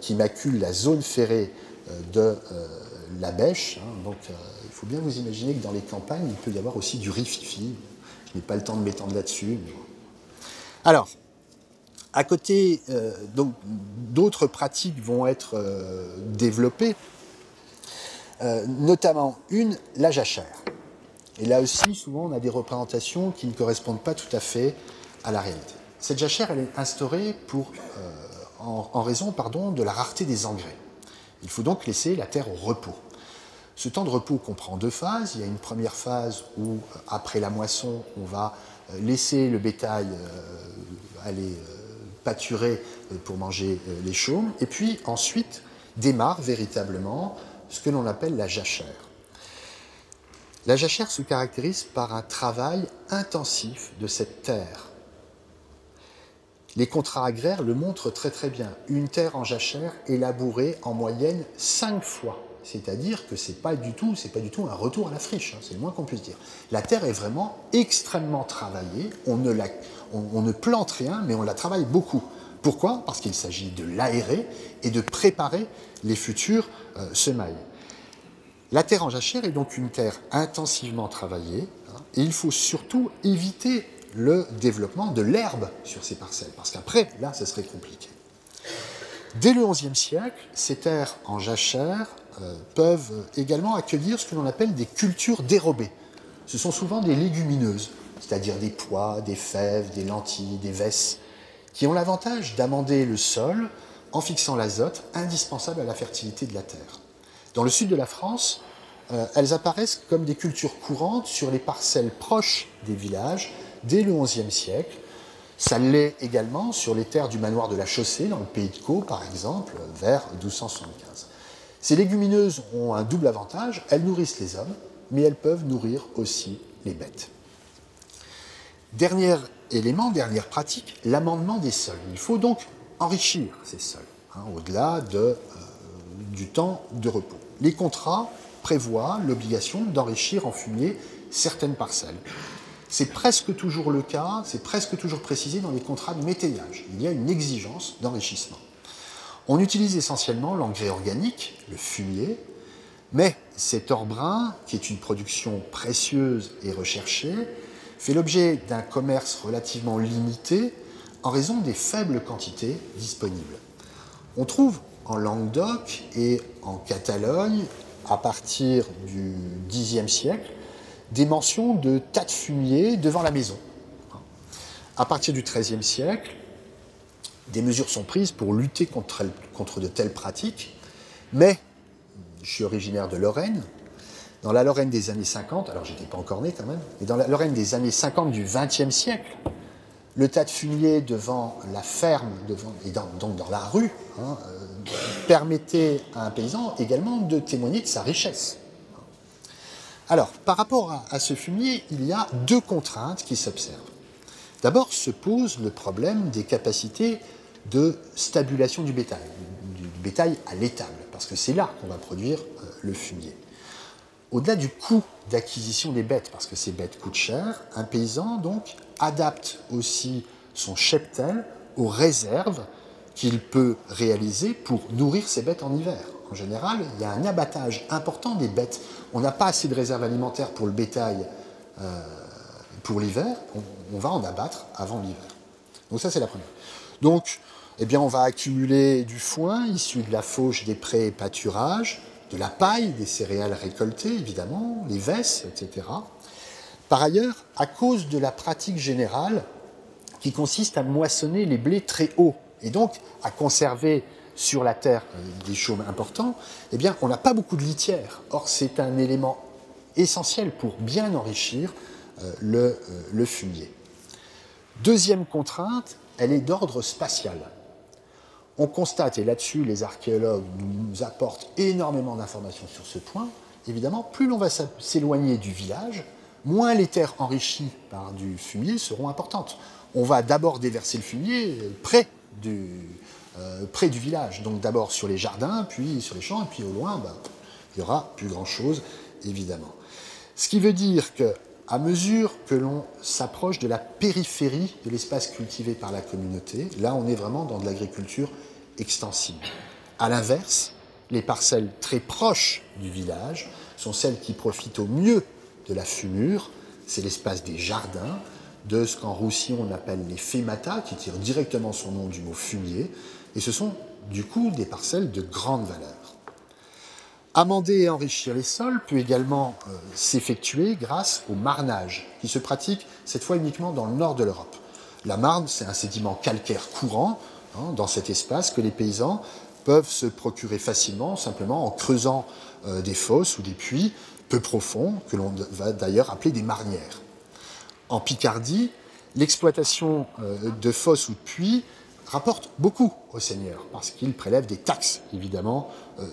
qui macule la zone ferrée de la bêche. Hein. donc faut bien vous imaginer que dans les campagnes, il peut y avoir aussi du rififi. Je n'ai pas le temps de m'étendre là-dessus. Alors, à côté, euh, d'autres pratiques vont être euh, développées, euh, notamment une, la jachère. Et là aussi, souvent, on a des représentations qui ne correspondent pas tout à fait à la réalité. Cette jachère, elle est instaurée pour, en, en, raison pardon, de la rareté des engrais. Il faut donc laisser la terre au repos. Ce temps de repos comprend deux phases. Il y a une première phase où, après la moisson, on va laisser le bétail aller pâturer euh, pour manger euh, les chaumes, et puis ensuite démarre véritablement ce que l'on appelle la jachère. La jachère se caractérise par un travail intensif de cette terre. Les contrats agraires le montrent très très bien. Une terre en jachère est labourée en moyenne cinq fois. C'est-à-dire que c'est pas du tout, c'est pas du tout un retour à la friche, hein, c'est le moins qu'on puisse dire. La terre est vraiment extrêmement travaillée. On ne, plante rien, mais on la travaille beaucoup. Pourquoi? Parce qu'il s'agit de l'aérer et de préparer les futures euh, semailles. La terre en jachère est donc une terre intensivement travaillée, hein, et il faut surtout éviter le développement de l'herbe sur ces parcelles, parce qu'après, là, ce serait compliqué. Dès le XIe siècle, ces terres en jachère peuvent également accueillir ce que l'on appelle des cultures dérobées. Ce sont souvent des légumineuses c'est-à-dire des pois, des fèves, des lentilles, des vesses, qui ont l'avantage d'amender le sol en fixant l'azote indispensable à la fertilité de la terre. Dans le sud de la France, euh, elles apparaissent comme des cultures courantes sur les parcelles proches des villages dès le XIe siècle. Ça l'est également sur les terres du manoir de la Chaussée, dans le pays de Caux, par exemple, vers 1275. Ces légumineuses ont un double avantage, elles nourrissent les hommes, mais elles peuvent nourrir aussi les bêtes. Dernier élément, dernière pratique, l'amendement des sols. Il faut donc enrichir ces sols, hein, au-delà de, euh, du temps de repos. Les contrats prévoient l'obligation d'enrichir en fumier certaines parcelles. C'est presque toujours le cas, c'est presque toujours précisé dans les contrats de métayage. Il y a une exigence d'enrichissement. On utilise essentiellement l'engrais organique, le fumier, mais cet or brun, qui est une production précieuse et recherchée, fait l'objet d'un commerce relativement limité en raison des faibles quantités disponibles. On trouve en Languedoc et en Catalogne, à partir du Xe siècle, des mentions de tas de fumier devant la maison. À partir du XIIIe siècle, des mesures sont prises pour lutter contre, de telles pratiques, mais je suis originaire de Lorraine, dans la Lorraine des années 50, alors j'étais pas encore né quand même, mais dans la Lorraine des années 50 du XXe siècle, le tas de fumier devant la ferme, et donc dans la rue, hein, euh, permettait à un paysan également de témoigner de sa richesse. Alors, par rapport à ce fumier, il y a deux contraintes qui s'observent. D'abord se pose le problème des capacités de stabulation du bétail, du bétail à l'étable, parce que c'est là qu'on va produire euh, le fumier. Au-delà du coût d'acquisition des bêtes, parce que ces bêtes coûtent cher, un paysan donc adapte aussi son cheptel aux réserves qu'il peut réaliser pour nourrir ses bêtes en hiver. En général, il y a un abattage important des bêtes. On n'a pas assez de réserves alimentaires pour le bétail euh, pour l'hiver, on, va en abattre avant l'hiver. Donc ça, c'est la première. Donc, eh bien, on va accumuler du foin issu de la fauche des prés pâturages, de la paille, des céréales récoltées évidemment, les vesses, etc. Par ailleurs, à cause de la pratique générale qui consiste à moissonner les blés très haut et donc à conserver sur la terre euh, des chaumes importants, eh bien, on n'a pas beaucoup de litière. Or, c'est un élément essentiel pour bien enrichir euh, euh, le fumier. Deuxième contrainte, elle est d'ordre spatial on constate, et là-dessus les archéologues nous apportent énormément d'informations sur ce point, évidemment, plus l'on va s'éloigner du village, moins les terres enrichies par du fumier seront importantes. On va d'abord déverser le fumier près du, euh, près du village, donc d'abord sur les jardins, puis sur les champs, et puis au loin, ben, il n'y aura plus grand-chose, évidemment. Ce qui veut dire que À mesure que l'on s'approche de la périphérie de l'espace cultivé par la communauté, là on est vraiment dans de l'agriculture extensive. À l'inverse, les parcelles très proches du village sont celles qui profitent au mieux de la fumure, c'est l'espace des jardins, de ce qu'en Roussillon on appelle les fémata, qui tirent directement son nom du mot fumier, et ce sont du coup des parcelles de grande valeur. Amender et enrichir les sols peut également euh, s'effectuer grâce au marnage, qui se pratique cette fois uniquement dans le nord de l'Europe. La marne, c'est un sédiment calcaire courant hein, dans cet espace que les paysans peuvent se procurer facilement, simplement en creusant euh, des fosses ou des puits peu profonds, que l'on va d'ailleurs appeler des marnières. En Picardie, l'exploitation euh, de fosses ou de puits rapporte beaucoup aux seigneurs, parce qu'ils prélèvent des taxes, évidemment,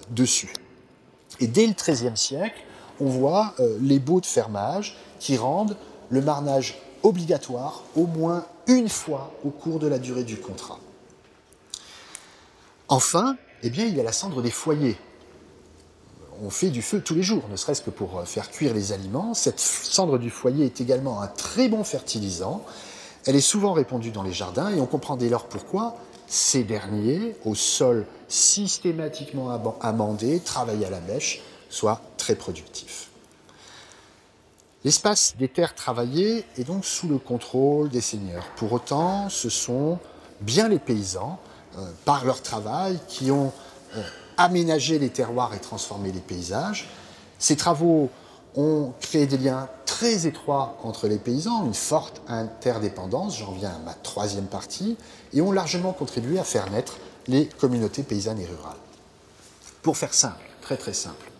dessus. Et dès le XIIIe siècle, on voit euh, les baux de fermage qui rendent le marnage obligatoire au moins une fois au cours de la durée du contrat. Enfin, eh bien, il y a la cendre des foyers. On fait du feu tous les jours, ne serait-ce que pour euh, faire cuire les aliments. Cette cendre du foyer est également un très bon fertilisant. Elle est souvent répandue dans les jardins et on comprend dès lors pourquoi ces derniers, au sol systématiquement amendé, travaillé à la mèche, soient très productifs. L'espace des terres travaillées est donc sous le contrôle des seigneurs. Pour autant, ce sont bien les paysans, euh, par leur travail, qui ont euh, aménagé les terroirs et transformé les paysages. Ces travaux ont créé des liens très étroits entre les paysans, une forte interdépendance, j'en viens à ma troisième partie, et ont largement contribué à faire naître les communautés paysannes et rurales. Pour faire simple, très très simple,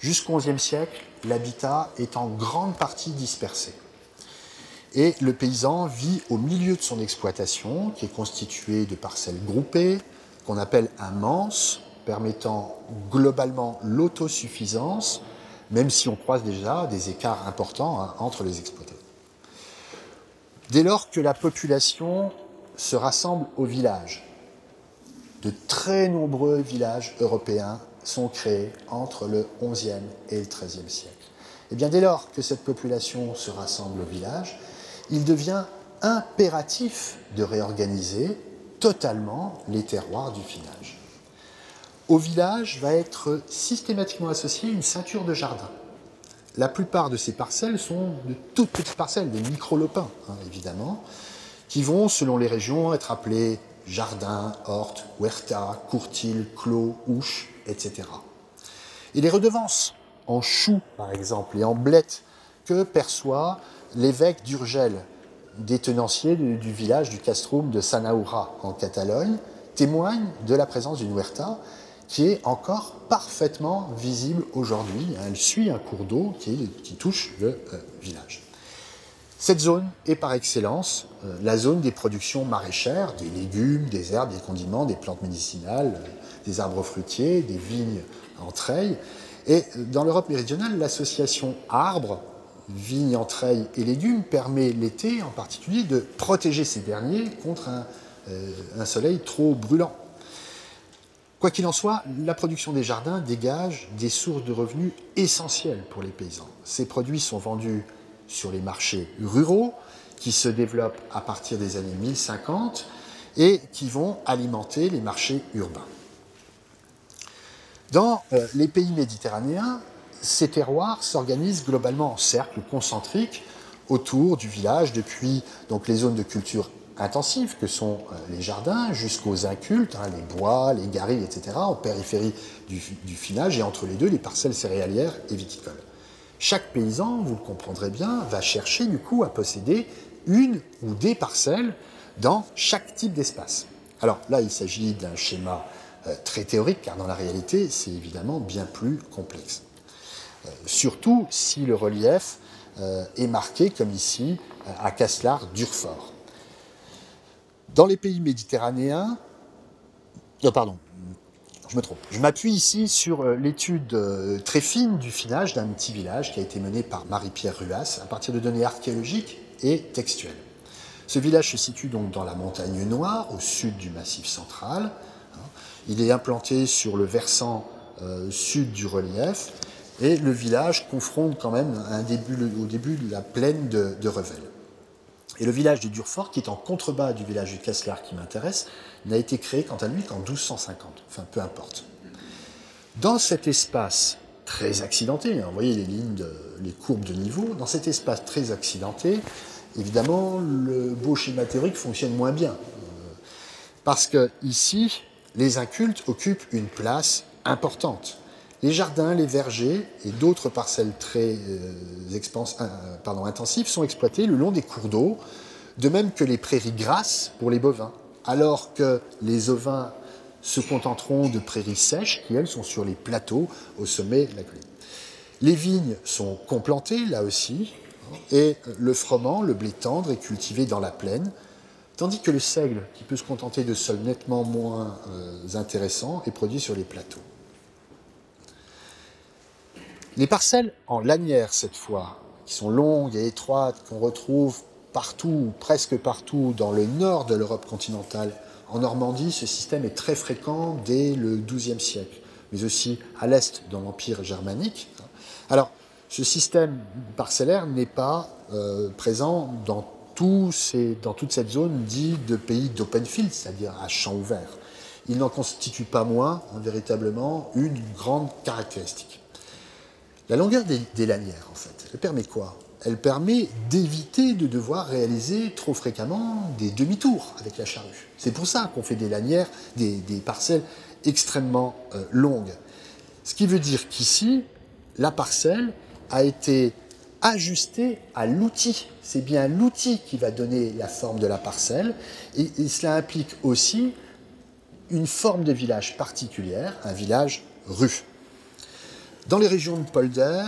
jusqu'au XIe siècle, l'habitat est en grande partie dispersé. Et le paysan vit au milieu de son exploitation, qui est constituée de parcelles groupées, qu'on appelle un manse, permettant globalement l'autosuffisance, même si on croise déjà des écarts importants hein, entre les exploités. Dès lors que la population se rassemble au village, de très nombreux villages européens sont créés entre le XIe et le XIIIe siècle. Et eh bien dès lors que cette population se rassemble au village, il devient impératif de réorganiser totalement les terroirs du finage au village va être systématiquement associée une ceinture de jardin. La plupart de ces parcelles sont de toutes petites parcelles, des micro-lopins, hein, évidemment, qui vont, selon les régions, être appelées jardins, hortes, huerta, courtils, clos, ouches, etc. Et les redevances en choux, par exemple, et en blettes, que perçoit l'évêque d'Urgel, détenancier du, du, village du castrum de Sanaura, en Catalogne, témoignent de la présence d'une huerta qui est encore parfaitement visible aujourd'hui. Elle suit un cours d'eau qui, touche le euh, village. Cette zone est par excellence euh, la zone des productions maraîchères, des légumes, des herbes, des condiments, des plantes médicinales, euh, des arbres fruitiers, des vignes en treilles. Et dans l'Europe méridionale, l'association arbres, vignes en treilles et légumes permet l'été en particulier de protéger ces derniers contre un soleil trop brûlant. Quoi qu'il en soit, la production des jardins dégage des sources de revenus essentielles pour les paysans. Ces produits sont vendus sur les marchés ruraux qui se développent à partir des années 1050 et qui vont alimenter les marchés urbains. Dans euh, les pays méditerranéens, ces terroirs s'organisent globalement en cercles concentriques autour du village depuis les zones de culture intensifs que sont euh, les jardins jusqu'aux incultes, hein, les bois, les garrigues, etc., en périphérie du, finage et entre les deux les parcelles céréalières et viticoles. Chaque paysan, vous le comprendrez bien, va chercher du coup à posséder une ou des parcelles dans chaque type d'espace. Alors là, il s'agit d'un schéma euh, très théorique, car dans la réalité, c'est évidemment bien plus complexe. Euh, surtout si le relief est marqué, comme ici, à Caslar-Durfort. Dans les pays méditerranéens, non, pardon, je m'appuie ici sur euh, l'étude euh, très fine du finage d'un petit village qui a été menée par Marie-Pierre Ruas à partir de données archéologiques et textuelles. Ce village se situe donc dans la montagne Noire, au sud du Massif central. Il est implanté sur le versant euh, sud du relief Et le village confronte quand même au début de la plaine de, Revel. Et le village de Durfort, qui est en contrebas du village de Kessler qui m'intéresse, n'a été créé quant à lui qu'en 1250. Enfin, peu importe. Dans cet espace très accidenté, hein, vous voyez les lignes, les courbes de niveau, dans cet espace très accidenté, évidemment, le beau schéma théorique fonctionne moins bien. Euh, parce que ici, les incultes occupent une place importante. Les jardins, les vergers et d'autres parcelles très euh, euh, intensives sont exploités le long des cours d'eau, de même que les prairies grasses pour les bovins, alors que les ovins se contenteront de prairies sèches qui, elles, sont sur les plateaux au sommet de la colline. Les vignes sont complantées, là aussi, et le froment, le blé tendre, est cultivé dans la plaine, tandis que le seigle, qui peut se contenter de sols nettement moins euh, intéressants, est produit sur les plateaux. Les parcelles en lanière, cette fois, qui sont longues et étroites, qu'on retrouve partout, presque partout, dans le nord de l'Europe continentale, en Normandie, ce système est très fréquent dès le XIIe siècle, mais aussi à l'est dans l'Empire germanique. Alors, ce système parcellaire n'est pas euh, présent dans, toute cette zone dite de pays d'open field, c'est-à-dire à champ ouvert. Il n'en constitue pas moins, hein, véritablement, une grande caractéristique. La longueur des, des lanières, en fait, elle permet quoi? Elle permet d'éviter de devoir réaliser trop fréquemment des demi-tours avec la charrue. C'est pour ça qu'on fait des lanières, des, parcelles extrêmement euh, longues. Ce qui veut dire qu'ici, la parcelle a été ajustée à l'outil. C'est bien l'outil qui va donner la forme de la parcelle. Et, et cela implique aussi une forme de village particulière, un village rue. Dans les régions de polder,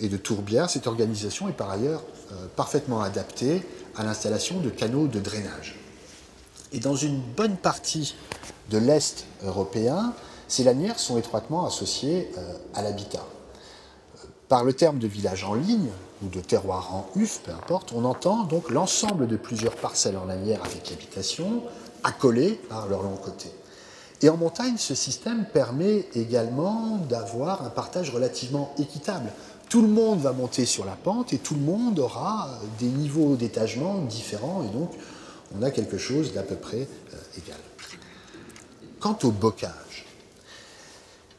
et de tourbières, cette organisation est par ailleurs euh, parfaitement adaptée à l'installation de canaux de drainage. Et dans une bonne partie de l'Est européen, ces lanières sont étroitement associées euh, à l'habitat. Par le terme de village en ligne, ou de terroir en UF, peu importe, on entend donc l'ensemble de plusieurs parcelles en lanière avec habitation, accolées par leur long côté. Et en montagne, ce système permet également d'avoir un partage relativement équitable tout le monde va monter sur la pente et tout le monde aura des niveaux d'étagement différents et donc on a quelque chose d'à peu près euh, égal. Quant au bocage,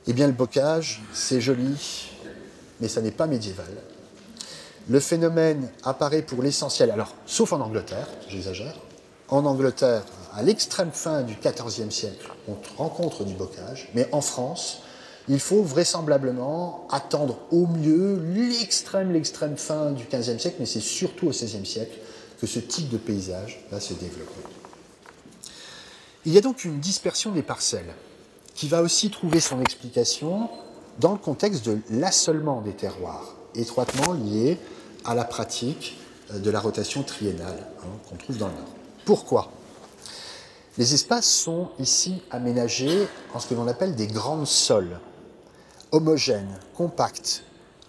eh bien le bocage, c'est joli, mais ça n'est pas médiéval. Le phénomène apparaît pour l'essentiel, alors sauf en Angleterre, j'exagère, en Angleterre, à l'extrême fin du XIVe siècle, on rencontre du bocage, mais en France, il faut vraisemblablement attendre au mieux l'extrême, fin du XVe siècle, mais c'est surtout au XVIe siècle que ce type de paysage va se développer. Il y a donc une dispersion des parcelles qui va aussi trouver son explication dans le contexte de l'assolement des terroirs, étroitement lié à la pratique euh, de la rotation triennale hein, qu'on trouve dans le Nord. Pourquoi? Les espaces sont ici aménagés en ce que l'on appelle des grandes sols, homogènes, compactes,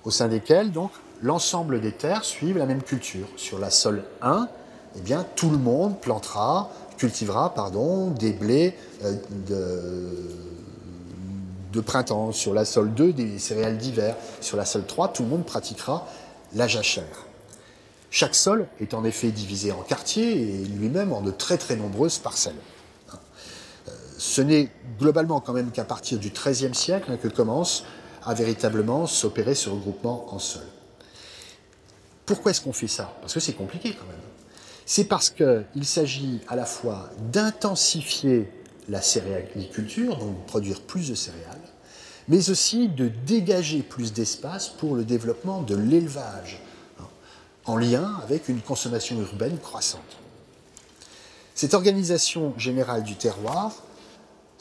au sein desquels donc l'ensemble des terres suivent la même culture. Sur la sol 1, eh bien, tout le monde plantera, cultivera pardon, des blés euh, de, printemps. Sur la sol 2, des céréales d'hiver. Sur la sol 3, tout le monde pratiquera la jachère. Chaque sol est en effet divisé en quartiers et lui-même en de très très nombreuses parcelles ce n'est globalement quand même qu'à partir du XIIIe siècle que commence à véritablement s'opérer ce regroupement en sol. Pourquoi est-ce qu'on fait ça? Parce que c'est compliqué quand même. C'est parce qu'il s'agit à la fois d'intensifier la céréaliculture, donc produire plus de céréales, mais aussi de dégager plus d'espace pour le développement de l'élevage, hein, en lien avec une consommation urbaine croissante. Cette organisation générale du terroir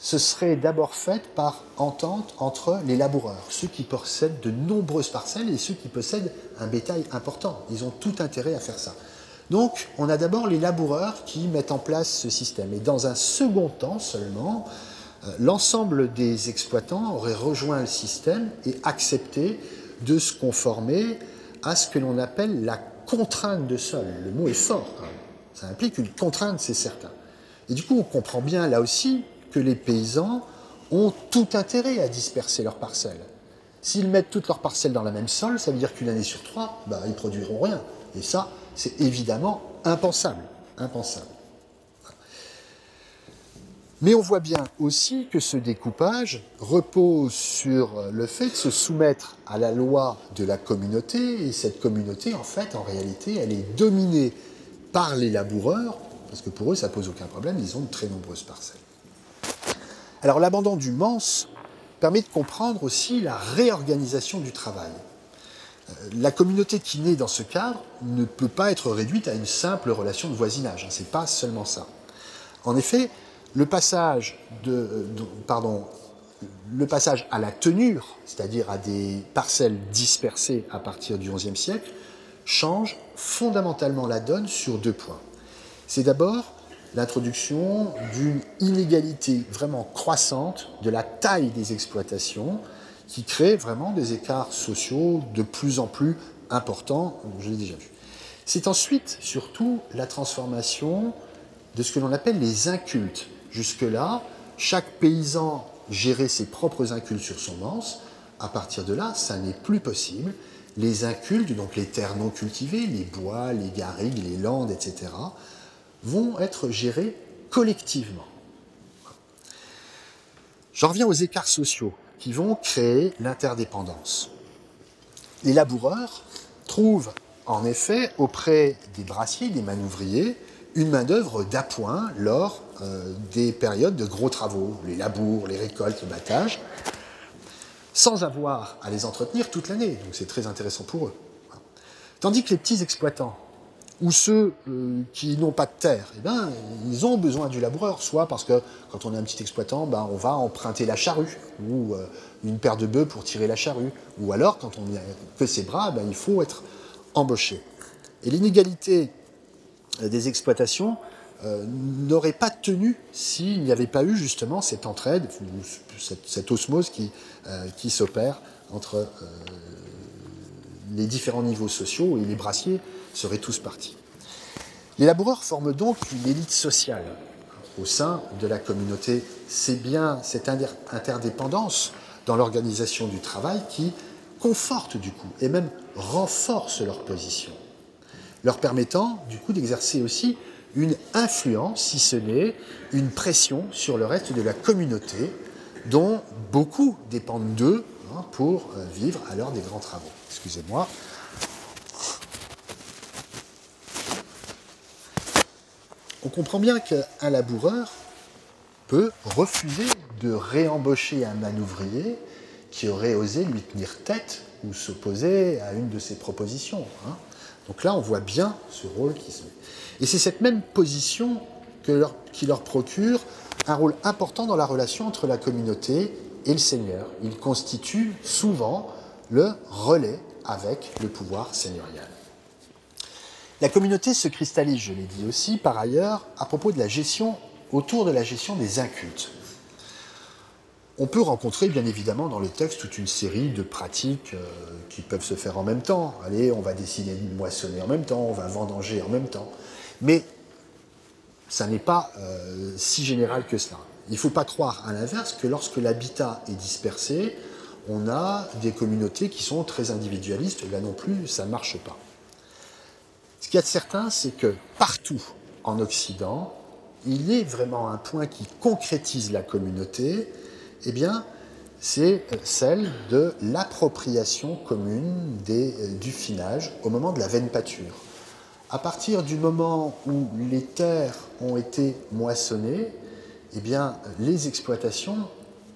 ce serait d'abord fait par entente entre les laboureurs, ceux qui possèdent de nombreuses parcelles et ceux qui possèdent un bétail important. Ils ont tout intérêt à faire ça. Donc, on a d'abord les laboureurs qui mettent en place ce système. Et dans un second temps seulement, euh, l'ensemble des exploitants auraient rejoint le système et accepté de se conformer à ce que l'on appelle la contrainte de sol. Le mot est fort. Ça implique une contrainte, c'est certain. Et du coup, on comprend bien là aussi que les paysans ont tout intérêt à disperser leurs parcelles. S'ils mettent toutes leurs parcelles dans la même sol, ça veut dire qu'une année sur trois, bah, ils produiront rien. Et ça, c'est évidemment impensable. Impensable. Mais on voit bien aussi que ce découpage repose sur le fait de se soumettre à la loi de la communauté, et cette communauté, en fait, en réalité, elle est dominée par les laboureurs, parce que pour eux, ça pose aucun problème, ils ont de très nombreuses parcelles. Alors l'abandon du manse permet de comprendre aussi la réorganisation du travail. Euh, la communauté qui naît dans ce cadre ne peut pas être réduite à une simple relation de voisinage, hein, c'est pas seulement ça. En effet, le passage, pardon, le passage à la tenure, c'est-à-dire à des parcelles dispersées à partir du XIe siècle, change fondamentalement la donne sur deux points. C'est d'abord l'introduction d'une inégalité vraiment croissante de la taille des exploitations qui crée vraiment des écarts sociaux de plus en plus importants, je l'ai déjà vu. C'est ensuite surtout la transformation de ce que l'on appelle les incultes, Jusque-là, chaque paysan gérait ses propres incultes sur son manse. À partir de là, ça n'est plus possible. Les incultes, donc les terres non cultivées, les bois, les garrigues, les landes, etc., vont être gérés collectivement. J'en reviens aux écarts sociaux qui vont créer l'interdépendance. Les laboureurs trouvent en effet auprès des brassiers, des manouvriers, une main-d'œuvre d'appoint lors euh, des périodes de gros travaux, les labours, les récoltes, le battage, sans avoir à les entretenir toute l'année. Donc c'est très intéressant pour eux. Tandis que les petits exploitants, ou ceux euh, qui n'ont pas de terre, eh ben, ils ont besoin du laboureur, soit parce que quand on est un petit exploitant, ben, on va emprunter la charrue, ou euh, une paire de bœufs pour tirer la charrue, ou alors quand on que ses bras, ben, il faut être embauché. Et l'inégalité euh, des exploitations n'aurait pas tenu s'il n'y avait pas eu justement cette entraide, cette, osmose qui, qui s'opère entre les différents niveaux sociaux et les brassiers seraient tous partis. Les laboureurs forment donc une élite sociale au sein de la communauté. C'est bien cette interdépendance dans l'organisation du travail qui conforte du coup et même renforce leur position leur permettant du coup d'exercer aussi une influence, si ce n'est une pression sur le reste de la communauté, dont beaucoup dépendent d'eux hein, pour euh, vivre à l'heure des grands travaux. Excusez-moi. On comprend bien qu'un laboureur peut refuser de réembaucher un manouvrier qui aurait osé lui tenir tête ou s'opposer à une de ses propositions. Hein. Donc là, on voit bien ce rôle qui se met. Et c'est cette même position qui leur procure un rôle important dans la relation entre la communauté et le Seigneur. Ils constituent souvent le relais avec le pouvoir seigneurial. La communauté se cristallise, je l'ai dit aussi, par ailleurs, à propos de la gestion, autour de la gestion des incultes. On peut rencontrer bien évidemment dans le texte toute une série de pratiques euh, qui peuvent se faire en même temps. Allez, on va décider de moissonner en même temps, on va vendanger en même temps. Mais ça n'est pas euh, si général que cela. Il ne faut pas croire à l'inverse que lorsque l'habitat est dispersé, on a des communautés qui sont très individualistes. Là non plus, ça ne marche pas. Ce qu'il y a de certain, c'est que partout en Occident, il est vraiment un point qui concrétise la communauté, eh bien, c'est euh, celle de l'appropriation commune euh, du finage au moment de la veine pâture. À partir du moment où les terres ont été moissonnées, eh bien, les exploitations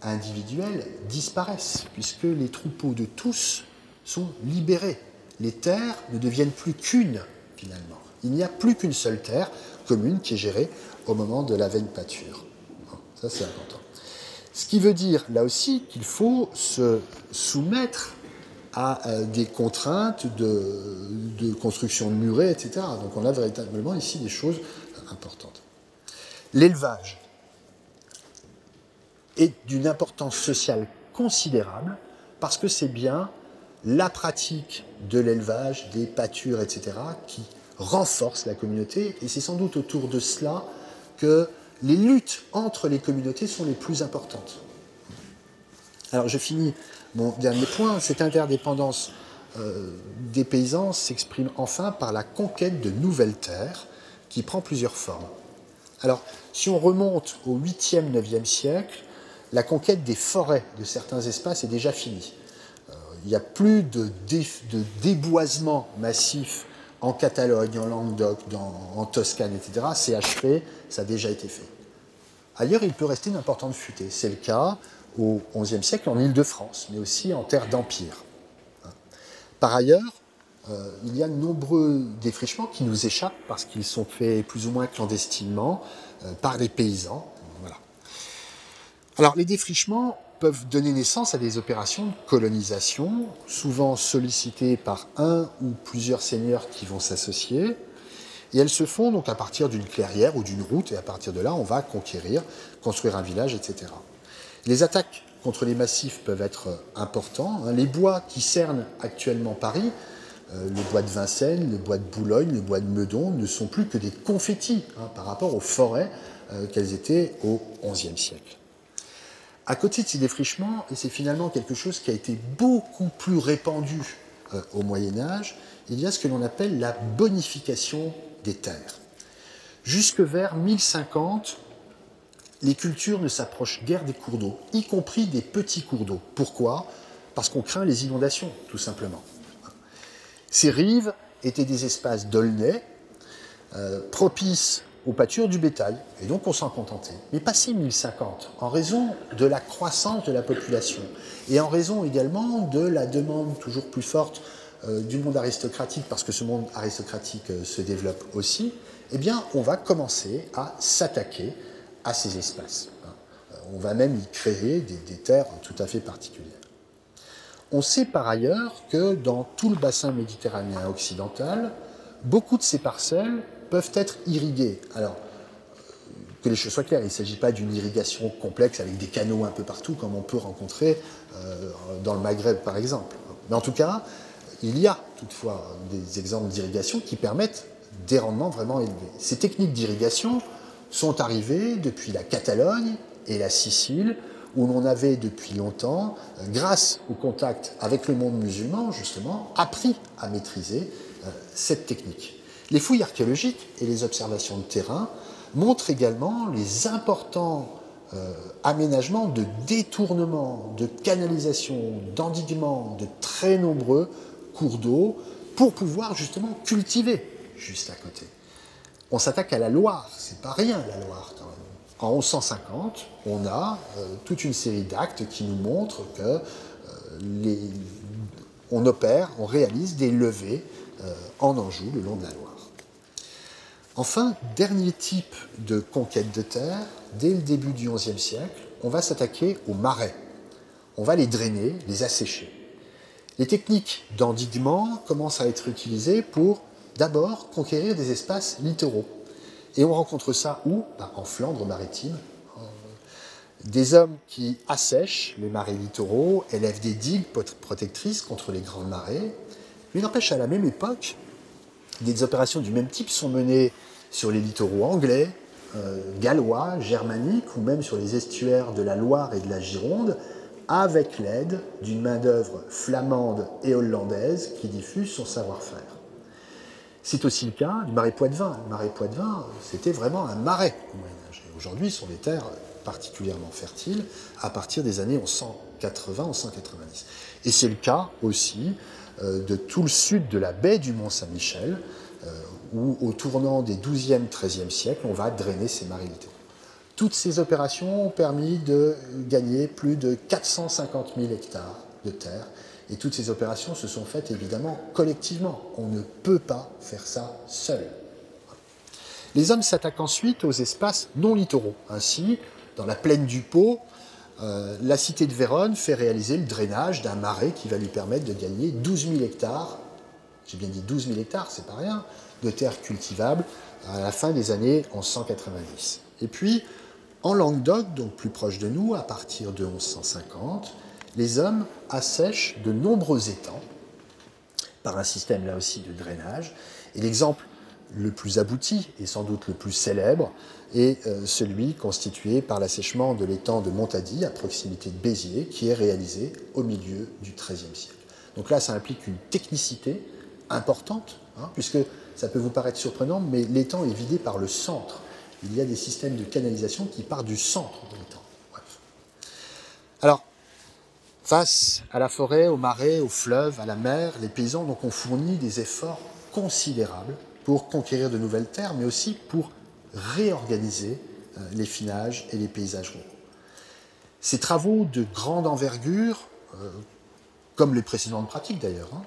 individuelles disparaissent, puisque les troupeaux de tous sont libérés. Les terres ne deviennent plus qu'une, Il n'y a plus qu'une seule terre commune qui est gérée au moment de la veine pâture. Ça, c'est important. Ce qui veut dire là aussi qu'il faut se soumettre à euh, des contraintes de, construction de murets, etc. Donc on a véritablement ici des choses importantes. L'élevage est d'une importance sociale considérable parce que c'est bien la pratique de l'élevage, des pâtures, etc., qui renforce la communauté. Et c'est sans doute autour de cela que les luttes entre les communautés sont les plus importantes. Alors je finis mon dernier point, cette interdépendance euh, des paysans s'exprime enfin par la conquête de nouvelles terres qui prend plusieurs formes. Alors si on remonte au 8e, 9e siècle, la conquête des forêts de certains espaces est déjà finie. Il n'y a plus de, déboisement massif en Catalogne, en Languedoc, en Toscane, etc. C'est achevé, ça a déjà été fait. Ailleurs, il peut rester une importante futée. C'est le cas au XIe siècle en Île-de-France, mais aussi en terre d'Empire. Par ailleurs, euh, il y a de nombreux défrichements qui nous échappent parce qu'ils sont faits plus ou moins clandestinement euh, par les paysans. Alors, les défrichements peuvent donner naissance à des opérations de colonisation, souvent sollicitées par un ou plusieurs seigneurs qui vont s'associer. Et elles se font donc à partir d'une clairière ou d'une route, et à partir de là, on va conquérir, construire un village, etc. Les attaques contre les massifs peuvent être importants. Hein. Les bois qui cernent actuellement Paris, euh, le bois de Vincennes, le bois de Boulogne, le bois de Meudon, ne sont plus que des confettis hein, par rapport aux forêts euh, qu'elles étaient au XIe siècle. À côté de ces défrichements, et c'est finalement quelque chose qui a été beaucoup plus répandu euh, au Moyen Âge, il y a ce que l'on appelle la bonification des terres. Jusque vers 1050, les cultures ne s'approchent guère des cours d'eau, y compris des petits cours d'eau. Pourquoi? Parce qu'on craint les inondations, tout simplement. Ces rives étaient des espaces d'aulnay, euh, propices aux pâtures du bétail, et donc on s'en contentait. Mais passé 1050, en raison de la croissance de la population, et en raison également de la demande toujours plus forte euh, du monde aristocratique, parce que ce monde aristocratique euh, se développe aussi, eh bien, on va commencer à s'attaquer à ces espaces. Euh, on va même y créer des, terres tout à fait particulières. On sait par ailleurs que dans tout le bassin méditerranéen occidental, beaucoup de ces parcelles peuvent être irriguées. Alors, que les choses soient claires, il ne s'agit pas d'une irrigation complexe avec des canaux un peu partout comme on peut rencontrer euh, dans le Maghreb par exemple. Mais en tout cas, il y a toutefois des exemples d'irrigation qui permettent des rendements vraiment élevés. Ces techniques d'irrigation sont arrivés depuis la Catalogne et la Sicile, où l'on avait depuis longtemps, grâce au contact avec le monde musulman, justement, appris à maîtriser euh, cette technique. Les fouilles archéologiques et les observations de terrain montrent également les importants euh, aménagements de détournement, de canalisation, d'endiguement de très nombreux cours d'eau pour pouvoir justement cultiver juste à côté on s'attaque à la Loire, c'est pas rien la Loire quand même. En 1150, on a euh, toute une série d'actes qui nous montrent que euh, on opère, on réalise des levées en Anjou le long de la Loire. Enfin, dernier type de conquête de terre, dès le début du XIe siècle, on va s'attaquer aux marais. On va les drainer, les assécher. Les techniques d'endiguement commencent à être utilisées pour d'abord conquérir des espaces littoraux. Et on rencontre ça où? Ben, En Flandre maritime. Des hommes qui assèchent les marais littoraux, élèvent des digues protectrices contre les grandes marées. Mais n'empêche, à la même époque, des opérations du même type sont menées sur les littoraux anglais, euh, gallois, germaniques ou même sur les estuaires de la Loire et de la Gironde, avec l'aide d'une main-d'œuvre flamande et hollandaise qui diffuse son savoir-faire. C'est aussi le cas du marais Poitevin. Le marais Poitevin, c'était vraiment un marais au Moyen-Âge. Aujourd'hui, ce sont des terres particulièrement fertiles à partir des années 180, 190. Et c'est le cas aussi euh, de tout le sud de la baie du Mont-Saint-Michel, où au tournant des 12e, 13e siècles, on va drainer ces littoraux. Toutes ces opérations ont permis de gagner plus de 450 000 hectares de terre et toutes ces opérations se sont faites évidemment collectivement. On ne peut pas faire ça seul. Les hommes s'attaquent ensuite aux espaces non littoraux. Ainsi, dans la plaine du Pô, euh, la cité de Vérone fait réaliser le drainage d'un marais qui va lui permettre de gagner 12 000 hectares, j'ai bien dit 12 000 hectares, c'est pas rien, de terres cultivables à la fin des années 1190. Et puis, en Languedoc, donc plus proche de nous, à partir de 1150, les hommes assèchent de nombreux étangs par un système là aussi de drainage. Et l'exemple le plus abouti et sans doute le plus célèbre est euh, celui constitué par l'assèchement de l'étang de Montady à proximité de Béziers qui est réalisé au milieu du XIIIe siècle. Donc là, ça implique une technicité importante, hein, puisque ça peut vous paraître surprenant, mais l'étang est vidé par le centre. Il y a des systèmes de canalisation qui partent du centre de l'étang. Alors, face à la forêt, aux marais, aux fleuves, à la mer, les paysans donc, ont fourni des efforts considérables pour conquérir de nouvelles terres, mais aussi pour réorganiser euh, les finages et les paysages ruraux. Ces travaux de grande envergure, euh, comme les précédentes pratiques d'ailleurs, hein,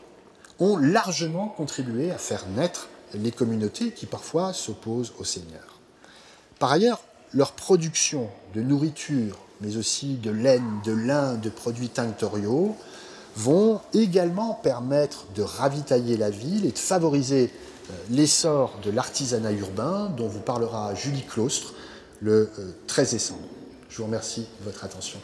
ont largement contribué à faire naître les communautés qui parfois s'opposent aux seigneurs. Par ailleurs, leur production de nourriture, mais aussi de laine, de lin, de produits tinctoriaux, vont également permettre de ravitailler la ville et de favoriser euh, l'essor de l'artisanat urbain dont vous parlera Julie Claustre le 13 euh, décembre. Je vous remercie de votre attention.